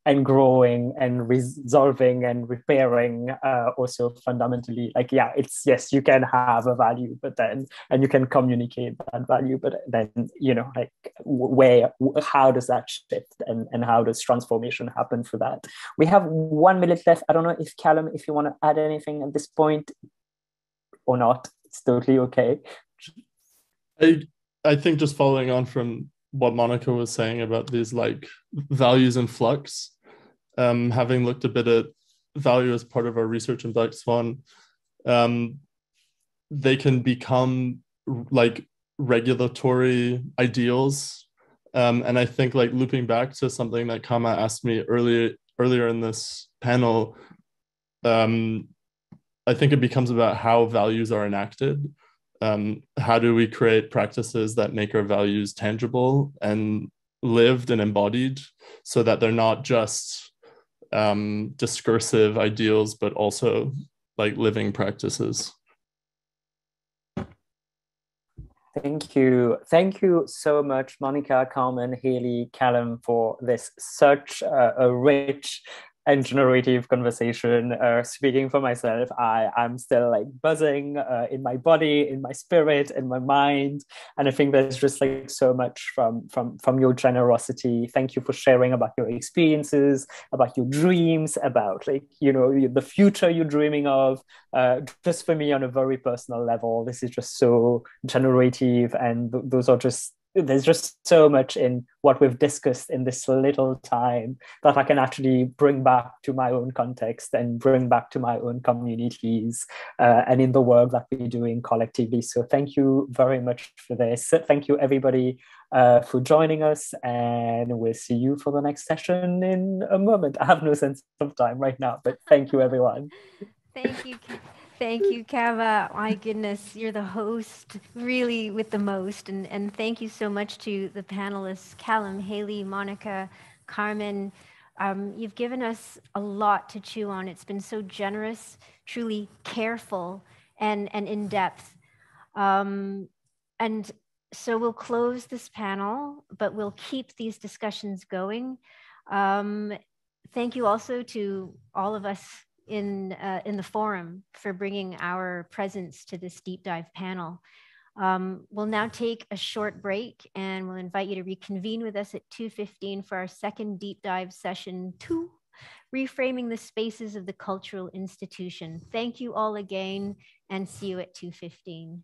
and growing and resolving and repairing uh, also fundamentally like yeah it's yes you can have a value but then and you can communicate that value but then you know like where how does that shift and and how does transformation happen for that we have one minute left i don't know if Calum if you want to add anything at this point or not it's totally okay i i think just following on from what Monica was saying about these like values in flux um, having looked a bit at value as part of our research in Black Swan, um, they can become like regulatory ideals. Um, and I think like looping back to something that Kama asked me earlier earlier in this panel, um, I think it becomes about how values are enacted. Um, how do we create practices that make our values tangible and lived and embodied so that they're not just um, discursive ideals, but also like living practices. Thank you. Thank you so much, Monica, Carmen, Haley, Calum, for this such uh, a rich and generative conversation. Uh, speaking for myself, I I'm still like buzzing uh, in my body, in my spirit, in my mind, and I think there's just like so much from from from your generosity. Thank you for sharing about your experiences, about your dreams, about like you know the future you're dreaming of. Uh, just for me on a very personal level, this is just so generative, and th- those are just there's just so much in what we've discussed in this little time that I can actually bring back to my own context and bring back to my own communities uh, and in the work that we're doing collectively. So thank you very much for this. Thank you everybody uh, for joining us and we'll see you for the next session in a moment. I have no sense of time right now, but thank you everyone. [LAUGHS] Thank you. Thank you, Kama. My goodness, you're the host, really with the most. And, and thank you so much to the panelists, Calum, Haley, Monica, Carmen. Um, you've given us a lot to chew on. It's been so generous, truly careful, and, and in depth. Um, and so we'll close this panel, but we'll keep these discussions going. Um, thank you also to all of us in, uh, in the forum for bringing our presence to this deep dive panel. Um, we'll now take a short break and we'll invite you to reconvene with us at 2.15 for our second deep dive session two, reframing the spaces of the cultural institution. Thank you all again and see you at 2.15.